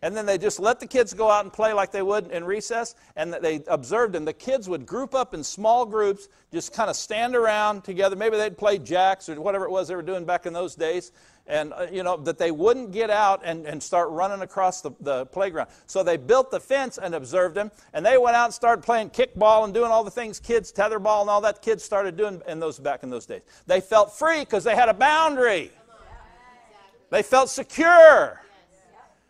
And then they just let the kids go out and play like they would in recess, and they observed them. The kids would group up in small groups, just kind of stand around together. Maybe they'd play jacks or whatever it was they were doing back in those days. And, uh, you know, that they wouldn't get out and, and start running across the, the playground. So they built the fence and observed them, and they went out and started playing kickball and doing all the things kids, tetherball and all that kids started doing in those back in those days. They felt free because they had a boundary. They felt secure.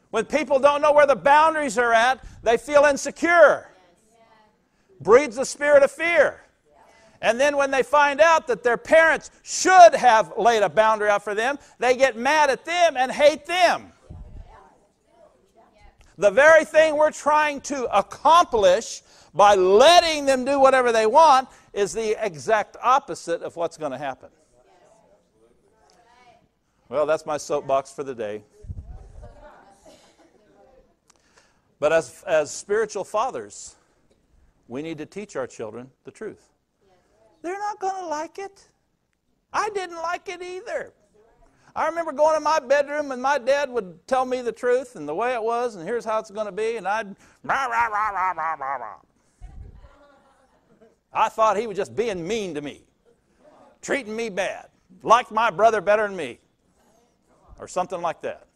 When people don't know where the boundaries are at, they feel insecure. Breeds the spirit of fear. And then when they find out that their parents should have laid a boundary out for them, they get mad at them and hate them. The very thing we're trying to accomplish by letting them do whatever they want is the exact opposite of what's going to happen. Well, that's my soapbox for the day. But as, as spiritual fathers, we need to teach our children the truth. They're not going to like it. I didn't like it either. I remember going to my bedroom and my dad would tell me the truth and the way it was, and here's how it's going to be, and I'd rah, rah, rah, rah, rah, rah, rah. I thought he was just being mean to me, treating me bad, liked my brother better than me, or something like that.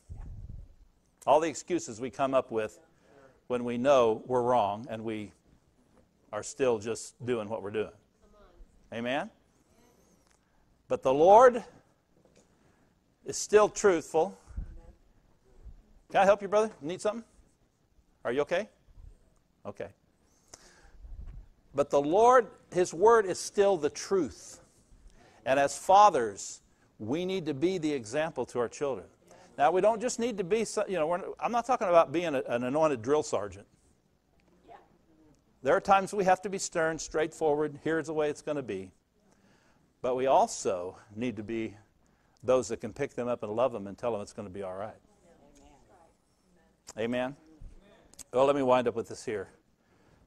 All the excuses we come up with when we know we're wrong and we are still just doing what we're doing. Amen? But the Lord is still truthful. Can I help you, brother? Need something? Are you okay? Okay. But the Lord, His Word is still the truth. And as fathers, we need to be the example to our children. Now, we don't just need to be, you know, I'm not talking about being a, an anointed drill sergeant. There are times we have to be stern, straightforward, here's the way it's going to be. But we also need to be those that can pick them up and love them and tell them it's going to be all right. Amen. Well, let me wind up with this here.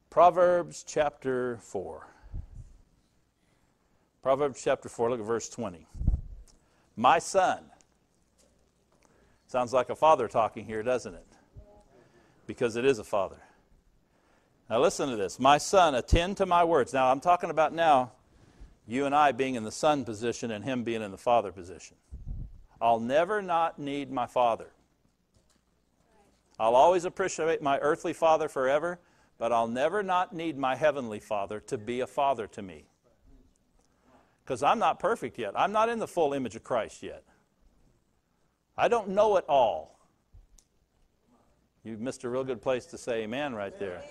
Proverbs chapter 4. Proverbs chapter 4, look at verse 20. My son. Sounds like a father talking here, doesn't it? Because it is a father. Now listen to this. My son, attend to my words. Now I'm talking about now you and I being in the son position and him being in the father position. I'll never not need my father. I'll always appreciate my earthly father forever, but I'll never not need my heavenly father to be a father to me. Because I'm not perfect yet. I'm not in the full image of Christ yet. I don't know it all. You missed a real good place to say amen right there.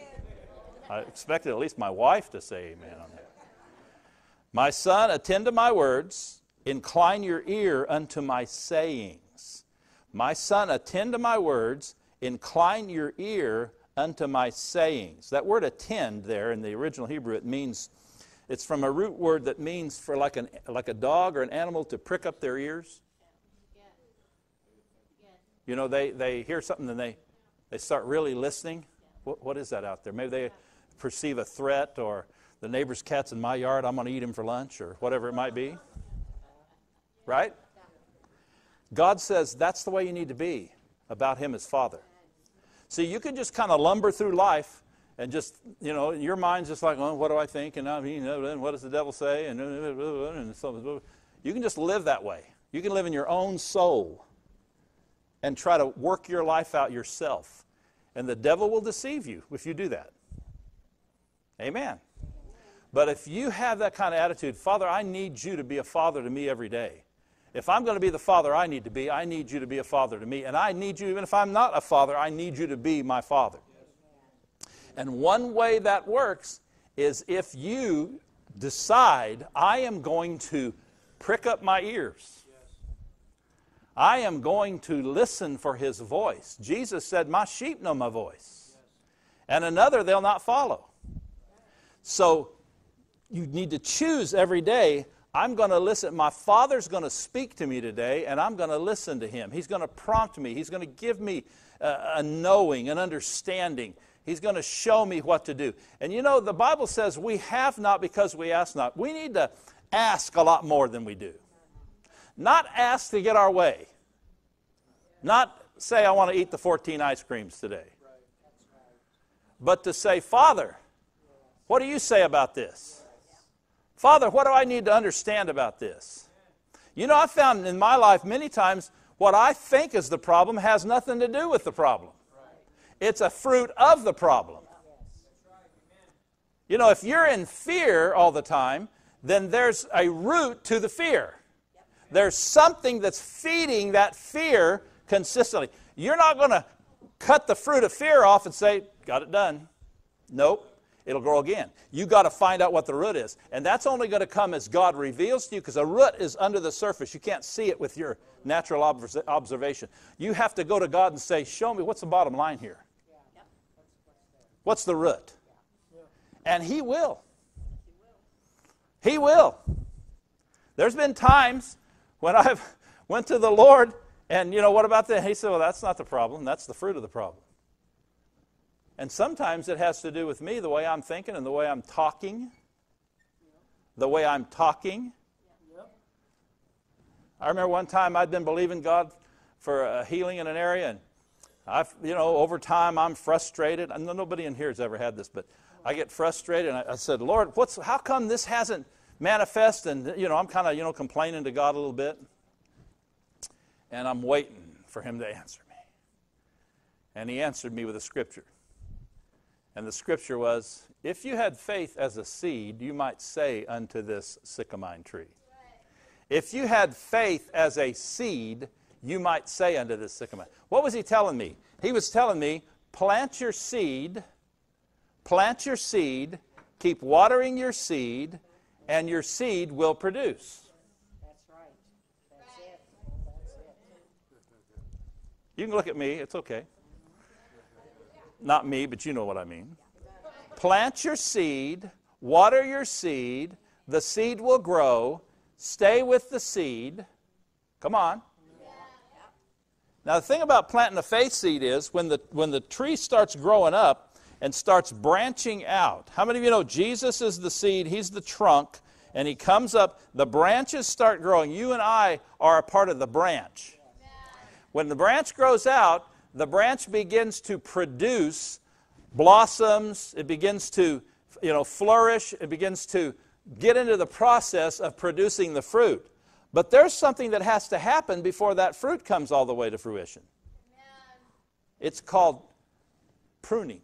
I expected at least my wife to say amen on that. My son, attend to my words, incline your ear unto my sayings. My son, attend to my words, incline your ear unto my sayings. That word attend there in the original Hebrew, it means, it's from a root word that means for like, an, like a dog or an animal to prick up their ears. You know, they, they hear something and they, they start really listening. What, what is that out there? Maybe they perceive a threat or the neighbor's cat's in my yard, I'm going to eat him for lunch or whatever it might be. Right? God says that's the way you need to be about Him as Father. See, you can just kind of lumber through life and just, you know, your mind's just like, well, what do I think? And I mean, what does the devil say? And, and so, you can just live that way. You can live in your own soul and try to work your life out yourself. And the devil will deceive you if you do that. Amen. But if you have that kind of attitude, Father, I need you to be a father to me every day. If I'm going to be the father I need to be, I need you to be a father to me. And I need you, even if I'm not a father, I need you to be my father. And one way that works is if you decide, I am going to prick up my ears. I am going to listen for his voice. Jesus said, My sheep know my voice. And another they'll not follow. So you need to choose every day I'm going to listen. My Father's going to speak to me today, and I'm going to listen to Him. He's going to prompt me. He's going to give me a, knowing, an understanding. He's going to show me what to do. And you know, the Bible says we have not because we ask not. We need to ask a lot more than we do. Not ask to get our way. Not say, I want to eat the 14 ice creams today. But to say, Father, what do you say about this? Father, what do I need to understand about this? You know, I've found in my life many times what I think is the problem has nothing to do with the problem. It's a fruit of the problem. You know, if you're in fear all the time, then there's a root to the fear. There's something that's feeding that fear consistently. You're not going to cut the fruit of fear off and say, Got it done. Nope. It'll grow again. You got to find out what the root is. And that's only going to come as God reveals to you because a root is under the surface. You can't see it with your natural observation. You have to go to God and say, Show me what's the bottom line here. What's the root? And He will. He will. There's been times when I've went to the Lord and, you know, what about that? He said, well, that's not the problem. That's the fruit of the problem. And sometimes it has to do with me, the way I'm thinking and the way I'm talking. The way I'm talking. I remember one time I'd been believing God for a healing in an area, and I've, you know, over time I'm frustrated. I know nobody in here has ever had this, but I get frustrated, and I, I said, Lord, what's, how come this hasn't manifest and you know i'm kind of you know complaining to god a little bit. And i'm waiting for him to answer me. And he answered me with a scripture. And the scripture was if you had faith as a seed you might say unto this sycamine tree. If you had faith as a seed you might say unto this sycamine. What was he telling me? He was telling me plant your seed plant your seed keep watering your seed and your seed will produce. That's right. That's it. That's it. You can look at me, it's okay. Not me, but you know what I mean. Plant your seed, water your seed, the seed will grow. Stay with the seed. Come on. Now, the thing about planting a faith seed is when the, when the tree starts growing up, and starts branching out. How many of you know Jesus is the seed, He's the trunk, and He comes up, the branches start growing. You and I are a part of the branch. When the branch grows out, the branch begins to produce blossoms, it begins to you know, flourish, it begins to get into the process of producing the fruit. But there's something that has to happen before that fruit comes all the way to fruition. It's called pruning.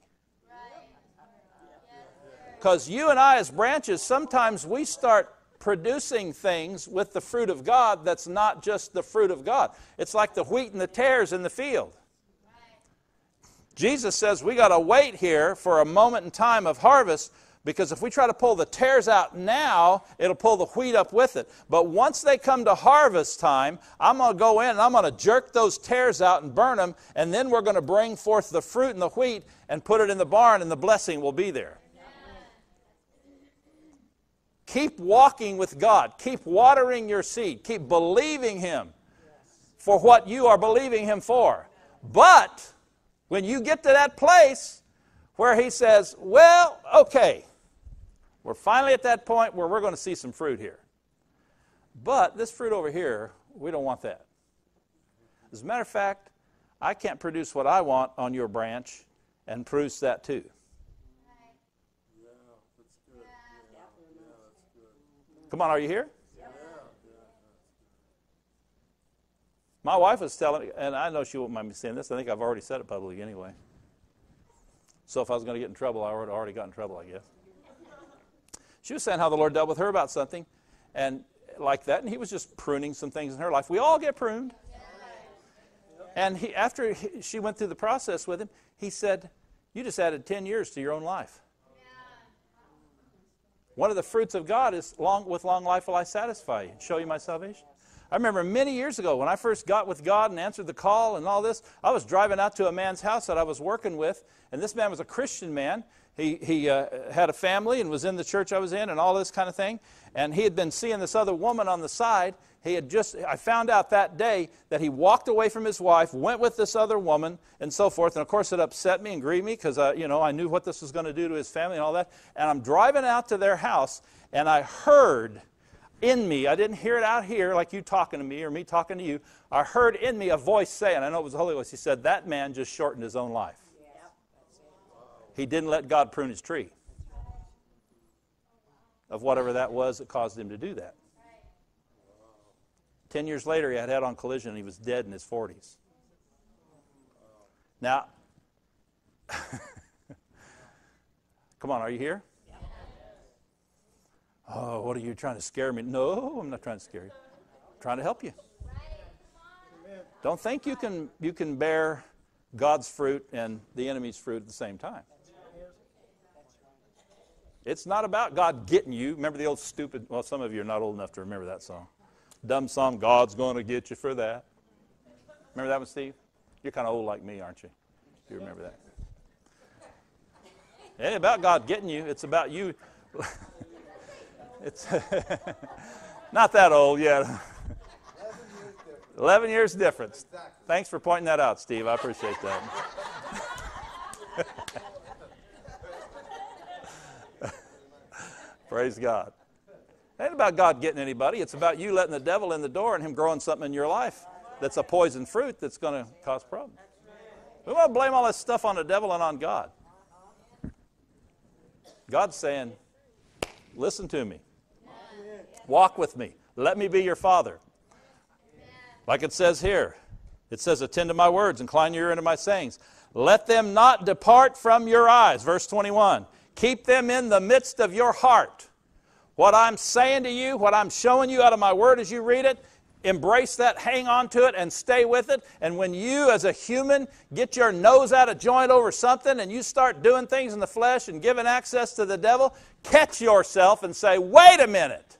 Because you and I, as branches, sometimes we start producing things with the fruit of God that's not just the fruit of God. It's like the wheat and the tares in the field. Jesus says we got to wait here for a moment in time of harvest because if we try to pull the tares out now, it'll pull the wheat up with it. But once they come to harvest time, I'm going to go in and I'm going to jerk those tares out and burn them, and then we're going to bring forth the fruit and the wheat and put it in the barn, and the blessing will be there. Keep walking with God. Keep watering your seed. Keep believing Him for what you are believing Him for. But when you get to that place where He says, Well, okay, we're finally at that point where we're going to see some fruit here. But this fruit over here, we don't want that. As a matter of fact, I can't produce what I want on your branch and produce that too. Come on, are you here? Yeah. My wife was telling me, and I know she won't mind me saying this. I think I've already said it publicly anyway. So if I was going to get in trouble, I already, already got in trouble, I guess. She was saying how the Lord dealt with her about something, and like that, and He was just pruning some things in her life. We all get pruned. And he, after he, she went through the process with him, he said, "You just added ten years to your own life." One of the fruits of God is long, with long life will I satisfy you, and show you my salvation. I remember many years ago when I first got with God and answered the call and all this, I was driving out to a man's house that I was working with, and this man was a Christian man. He, he uh, had a family and was in the church I was in and all this kind of thing. And he had been seeing this other woman on the side, he had just, I found out that day that he walked away from his wife, went with this other woman, and so forth. And of course, it upset me and grieved me because, uh, you know, I knew what this was going to do to his family and all that. And I'm driving out to their house, and I heard in me, I didn't hear it out here like you talking to me or me talking to you. I heard in me a voice saying, I know it was the Holy Ghost, he said, That man just shortened his own life. He didn't let God prune his tree of whatever that was that caused him to do that. Ten years later, he had head on collision and he was dead in his 40s. Now, come on, are you here? Oh, what are you trying to scare me? No, I'm not trying to scare you. I'm trying to help you. Don't think you can you can bear God's fruit and the enemy's fruit at the same time. It's not about God getting you. Remember the old stupid, well, some of you are not old enough to remember that song. Dumb song, God's going to get you for that. Remember that one, Steve? You're kind of old like me, aren't you? Do You remember that? It ain't about God getting you, it's about you. it's not that old yet. 11 years difference. Thanks for pointing that out, Steve. I appreciate that. Praise God. It ain't about God getting anybody. It's about you letting the devil in the door and him growing something in your life that's a poison fruit that's going to cause problems. We want to blame all this stuff on the devil and on God. God's saying, listen to me. Walk with me. Let me be your father. Like it says here, it says, Attend to my words, incline your ear unto my sayings. Let them not depart from your eyes. Verse 21. Keep them in the midst of your heart. What I'm saying to you, what I'm showing you out of my word as you read it, embrace that, hang on to it, and stay with it. And when you, as a human, get your nose out of joint over something and you start doing things in the flesh and giving access to the devil, catch yourself and say, wait a minute.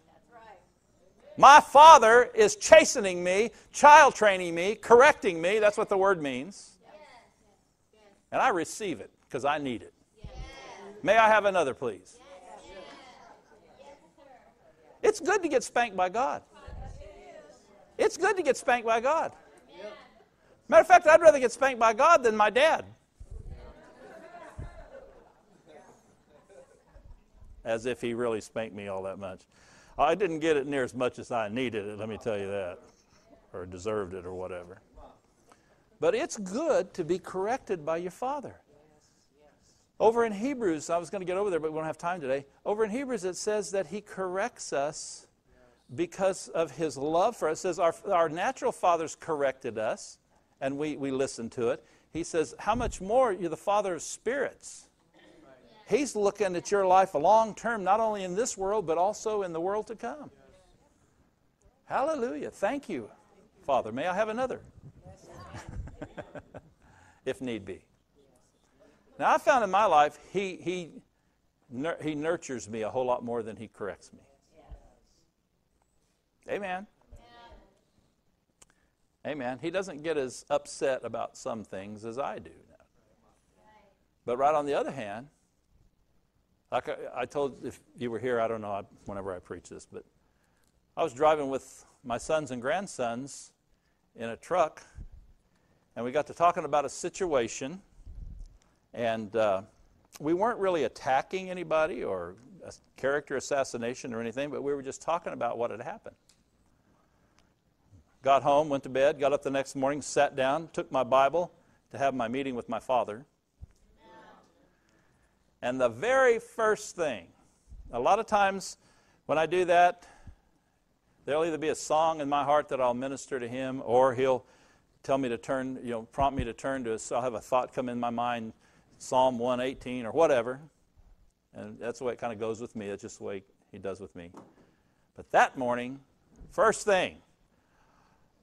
My father is chastening me, child training me, correcting me. That's what the word means. And I receive it because I need it. May I have another, please? It's good to get spanked by God. It's good to get spanked by God. Matter of fact, I'd rather get spanked by God than my dad. As if he really spanked me all that much. I didn't get it near as much as I needed it, let me tell you that, or deserved it, or whatever. But it's good to be corrected by your father. Over in Hebrews, I was going to get over there, but we don't have time today. Over in Hebrews, it says that he corrects us because of his love for us. It says our, our natural fathers corrected us, and we, we listened to it. He says, How much more you're the father of spirits? He's looking at your life a long term, not only in this world, but also in the world to come. Hallelujah. Thank you, Father. May I have another? if need be. Now, I found in my life, he, he, he nurtures me a whole lot more than he corrects me. Amen. Amen. He doesn't get as upset about some things as I do. Now. But right on the other hand, like I, I told, if you were here, I don't know whenever I preach this, but I was driving with my sons and grandsons in a truck, and we got to talking about a situation, and uh, we weren't really attacking anybody or a character assassination or anything, but we were just talking about what had happened. Got home, went to bed, got up the next morning, sat down, took my Bible to have my meeting with my father. And the very first thing, a lot of times when I do that, there'll either be a song in my heart that I'll minister to him, or he'll tell me to turn, you know, prompt me to turn to, so I'll have a thought come in my mind, Psalm 118 or whatever. And that's the way it kind of goes with me. That's just the way he does with me. But that morning, first thing,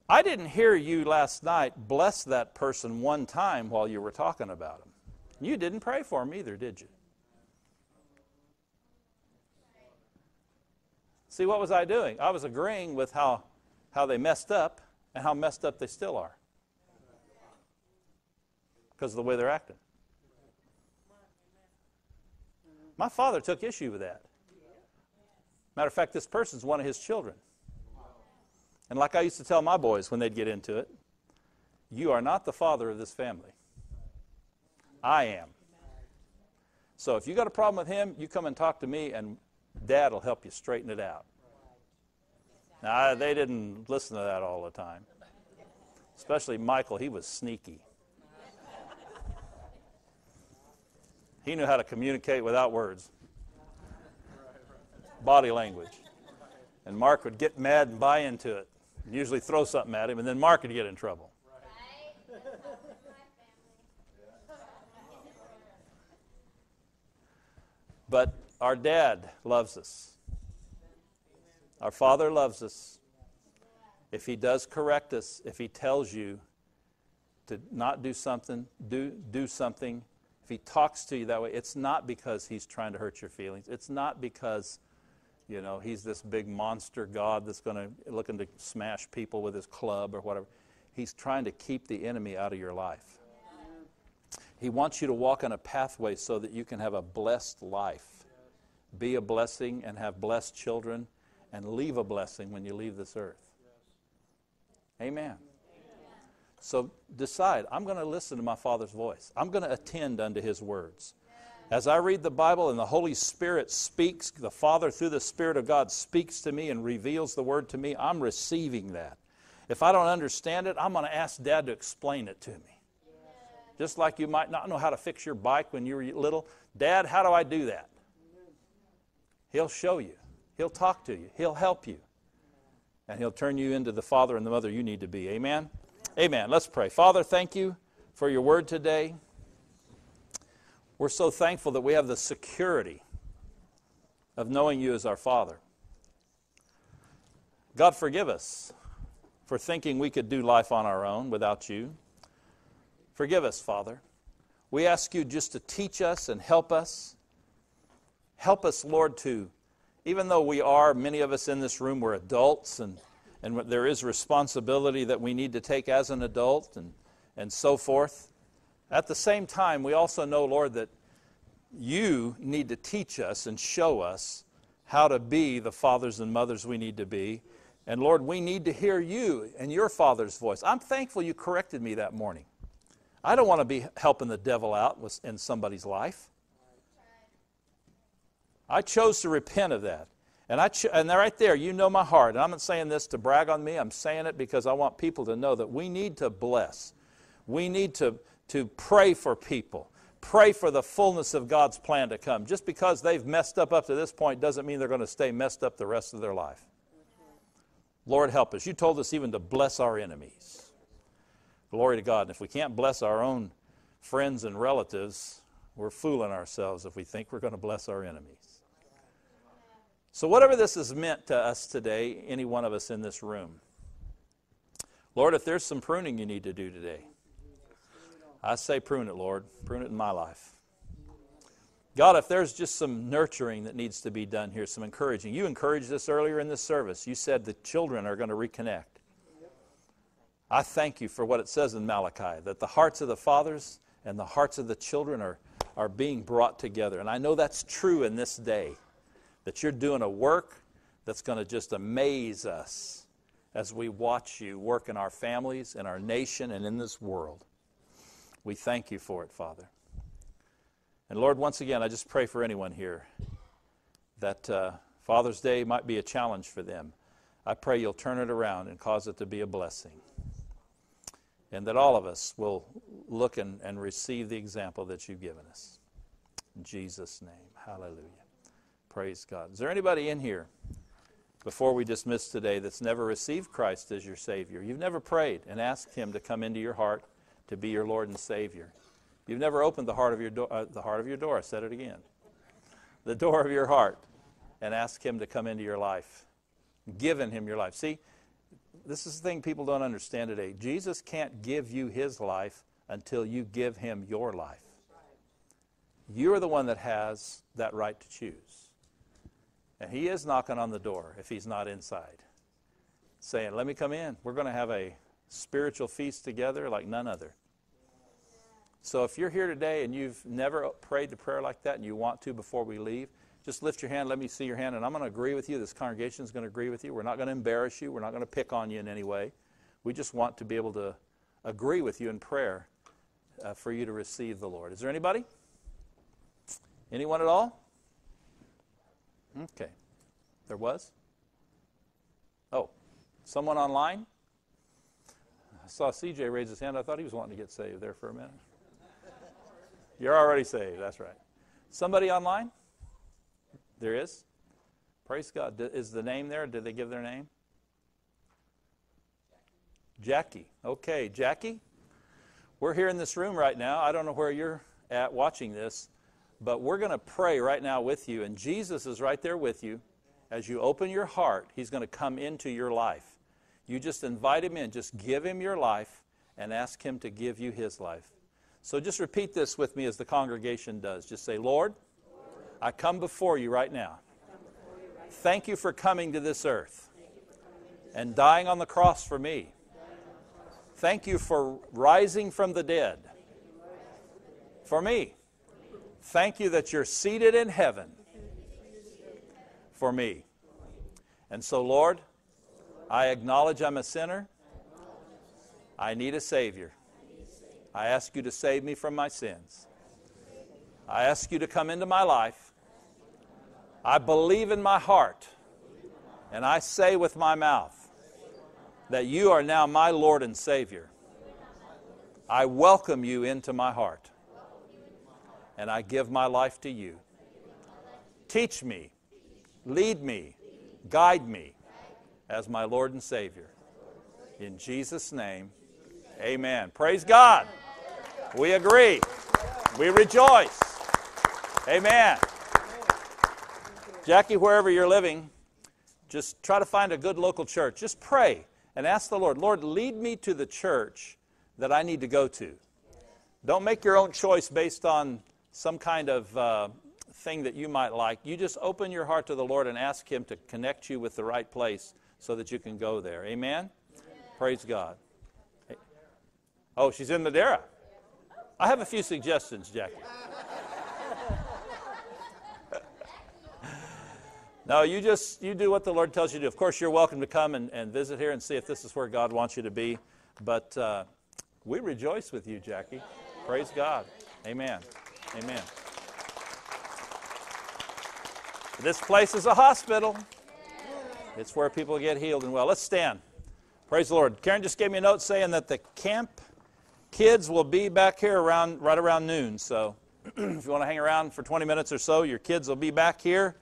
I didn't hear you last night bless that person one time while you were talking about him. You didn't pray for him either, did you? See, what was I doing? I was agreeing with how, how they messed up and how messed up they still are because of the way they're acting. My father took issue with that. Matter of fact, this person's one of his children. And like I used to tell my boys when they'd get into it, you are not the father of this family. I am. So if you got a problem with him, you come and talk to me, and Dad will help you straighten it out. Now, they didn't listen to that all the time. Especially Michael, he was sneaky. He knew how to communicate without words, body language. And Mark would get mad and buy into it, and usually throw something at him, and then Mark would get in trouble. But our dad loves us. Our Father loves us. If He does correct us, if He tells you, to not do something, do, do something, if he talks to you that way, it's not because he's trying to hurt your feelings. It's not because, you know, he's this big monster God that's going to looking to smash people with his club or whatever. He's trying to keep the enemy out of your life. He wants you to walk on a pathway so that you can have a blessed life. Be a blessing and have blessed children and leave a blessing when you leave this earth. Amen. So decide, I'm going to listen to my Father's voice. I'm going to attend unto His words. As I read the Bible and the Holy Spirit speaks, the Father through the Spirit of God speaks to me and reveals the Word to me, I'm receiving that. If I don't understand it, I'm going to ask Dad to explain it to me. Just like you might not know how to fix your bike when you were little. Dad, how do I do that? He'll show you, He'll talk to you, He'll help you, and He'll turn you into the father and the mother you need to be. Amen? Amen. Let's pray. Father, thank you for your word today. We're so thankful that we have the security of knowing you as our Father. God, forgive us for thinking we could do life on our own without you. Forgive us, Father. We ask you just to teach us and help us. Help us, Lord, to, even though we are, many of us in this room, we're adults and and there is responsibility that we need to take as an adult and, and so forth. At the same time, we also know, Lord, that you need to teach us and show us how to be the fathers and mothers we need to be. And Lord, we need to hear you and your Father's voice. I'm thankful you corrected me that morning. I don't want to be helping the devil out in somebody's life. I chose to repent of that. And, I ch- and right there, you know my heart. And I'm not saying this to brag on me. I'm saying it because I want people to know that we need to bless. We need to, to pray for people. Pray for the fullness of God's plan to come. Just because they've messed up up to this point doesn't mean they're going to stay messed up the rest of their life. Lord, help us. You told us even to bless our enemies. Glory to God. And if we can't bless our own friends and relatives, we're fooling ourselves if we think we're going to bless our enemies. So, whatever this has meant to us today, any one of us in this room, Lord, if there's some pruning you need to do today, I say prune it, Lord. Prune it in my life. God, if there's just some nurturing that needs to be done here, some encouraging. You encouraged us earlier in this service. You said the children are going to reconnect. I thank you for what it says in Malachi that the hearts of the fathers and the hearts of the children are, are being brought together. And I know that's true in this day that you're doing a work that's going to just amaze us as we watch you work in our families, in our nation, and in this world. We thank you for it, Father. And Lord, once again, I just pray for anyone here that uh, Father's Day might be a challenge for them. I pray you'll turn it around and cause it to be a blessing. And that all of us will look and, and receive the example that you've given us. In Jesus' name, hallelujah. Praise God. Is there anybody in here before we dismiss today that's never received Christ as your Savior? You've never prayed and asked Him to come into your heart to be your Lord and Savior. You've never opened the heart of your door, uh, the heart of your door. I said it again. The door of your heart, and asked Him to come into your life, given Him your life. See, this is the thing people don't understand today. Jesus can't give you His life until you give Him your life. You're the one that has that right to choose. And he is knocking on the door if he's not inside, saying, Let me come in. We're going to have a spiritual feast together like none other. So if you're here today and you've never prayed the prayer like that and you want to before we leave, just lift your hand. Let me see your hand, and I'm going to agree with you. This congregation is going to agree with you. We're not going to embarrass you. We're not going to pick on you in any way. We just want to be able to agree with you in prayer uh, for you to receive the Lord. Is there anybody? Anyone at all? Okay. There was? Oh, someone online? I saw CJ raise his hand. I thought he was wanting to get saved there for a minute. You're already saved. That's right. Somebody online? There is? Praise God. Is the name there? Did they give their name? Jackie. Okay, Jackie. We're here in this room right now. I don't know where you're at watching this. But we're going to pray right now with you, and Jesus is right there with you. As you open your heart, He's going to come into your life. You just invite Him in, just give Him your life, and ask Him to give you His life. So just repeat this with me as the congregation does. Just say, Lord, I come before you right now. Thank you for coming to this earth and dying on the cross for me. Thank you for rising from the dead for me. Thank you that you're seated in heaven for me. And so, Lord, I acknowledge I'm a sinner. I need a Savior. I ask you to save me from my sins. I ask you to come into my life. I believe in my heart, and I say with my mouth that you are now my Lord and Savior. I welcome you into my heart, and I give my life to you. Teach me, lead me, guide me as my Lord and Savior. In Jesus' name, amen. Praise God. We agree. We rejoice. Amen. Jackie, wherever you're living, just try to find a good local church. Just pray and ask the Lord, Lord, lead me to the church that I need to go to. Don't make your own choice based on some kind of uh, thing that you might like. You just open your heart to the Lord and ask Him to connect you with the right place so that you can go there. Amen? Praise God. Oh, she's in Madera. I have a few suggestions, Jackie. no, you just you do what the Lord tells you to do. Of course, you're welcome to come and, and visit here and see if this is where God wants you to be. But uh, we rejoice with you, Jackie. Praise God. Amen. Amen. This place is a hospital. It's where people get healed and well. Let's stand. Praise the Lord. Karen just gave me a note saying that the camp kids will be back here around right around noon. So if you want to hang around for 20 minutes or so, your kids will be back here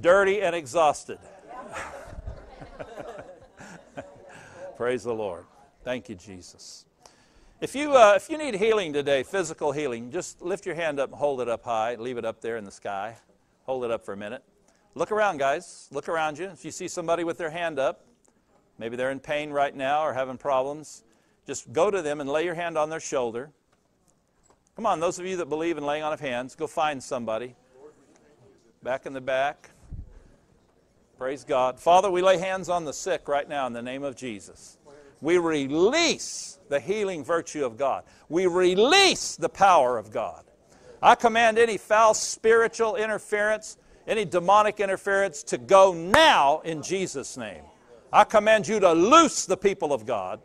dirty and exhausted. Praise the Lord. Thank you, Jesus. If you, uh, if you need healing today, physical healing, just lift your hand up and hold it up high. Leave it up there in the sky. Hold it up for a minute. Look around, guys. Look around you. If you see somebody with their hand up, maybe they're in pain right now or having problems, just go to them and lay your hand on their shoulder. Come on, those of you that believe in laying on of hands, go find somebody. Back in the back. Praise God. Father, we lay hands on the sick right now in the name of Jesus. We release the healing virtue of God. We release the power of God. I command any foul spiritual interference, any demonic interference to go now in Jesus' name. I command you to loose the people of God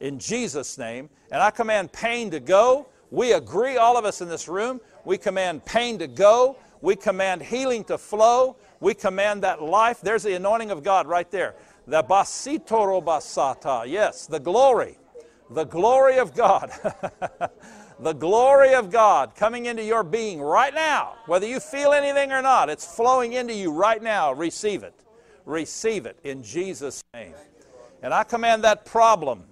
in Jesus' name. And I command pain to go. We agree, all of us in this room. We command pain to go. We command healing to flow. We command that life. There's the anointing of God right there. The basitoro basata. Yes, the glory. The glory of God. the glory of God coming into your being right now. Whether you feel anything or not, it's flowing into you right now. Receive it. Receive it in Jesus' name. And I command that problem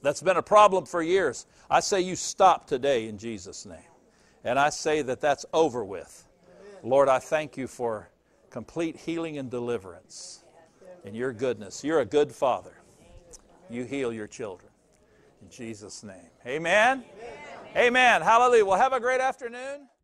that's been a problem for years. I say you stop today in Jesus' name. And I say that that's over with. Lord, I thank you for complete healing and deliverance in your goodness. You're a good father. You heal your children. In Jesus' name. Amen. Amen. Amen. Hallelujah. Well, have a great afternoon.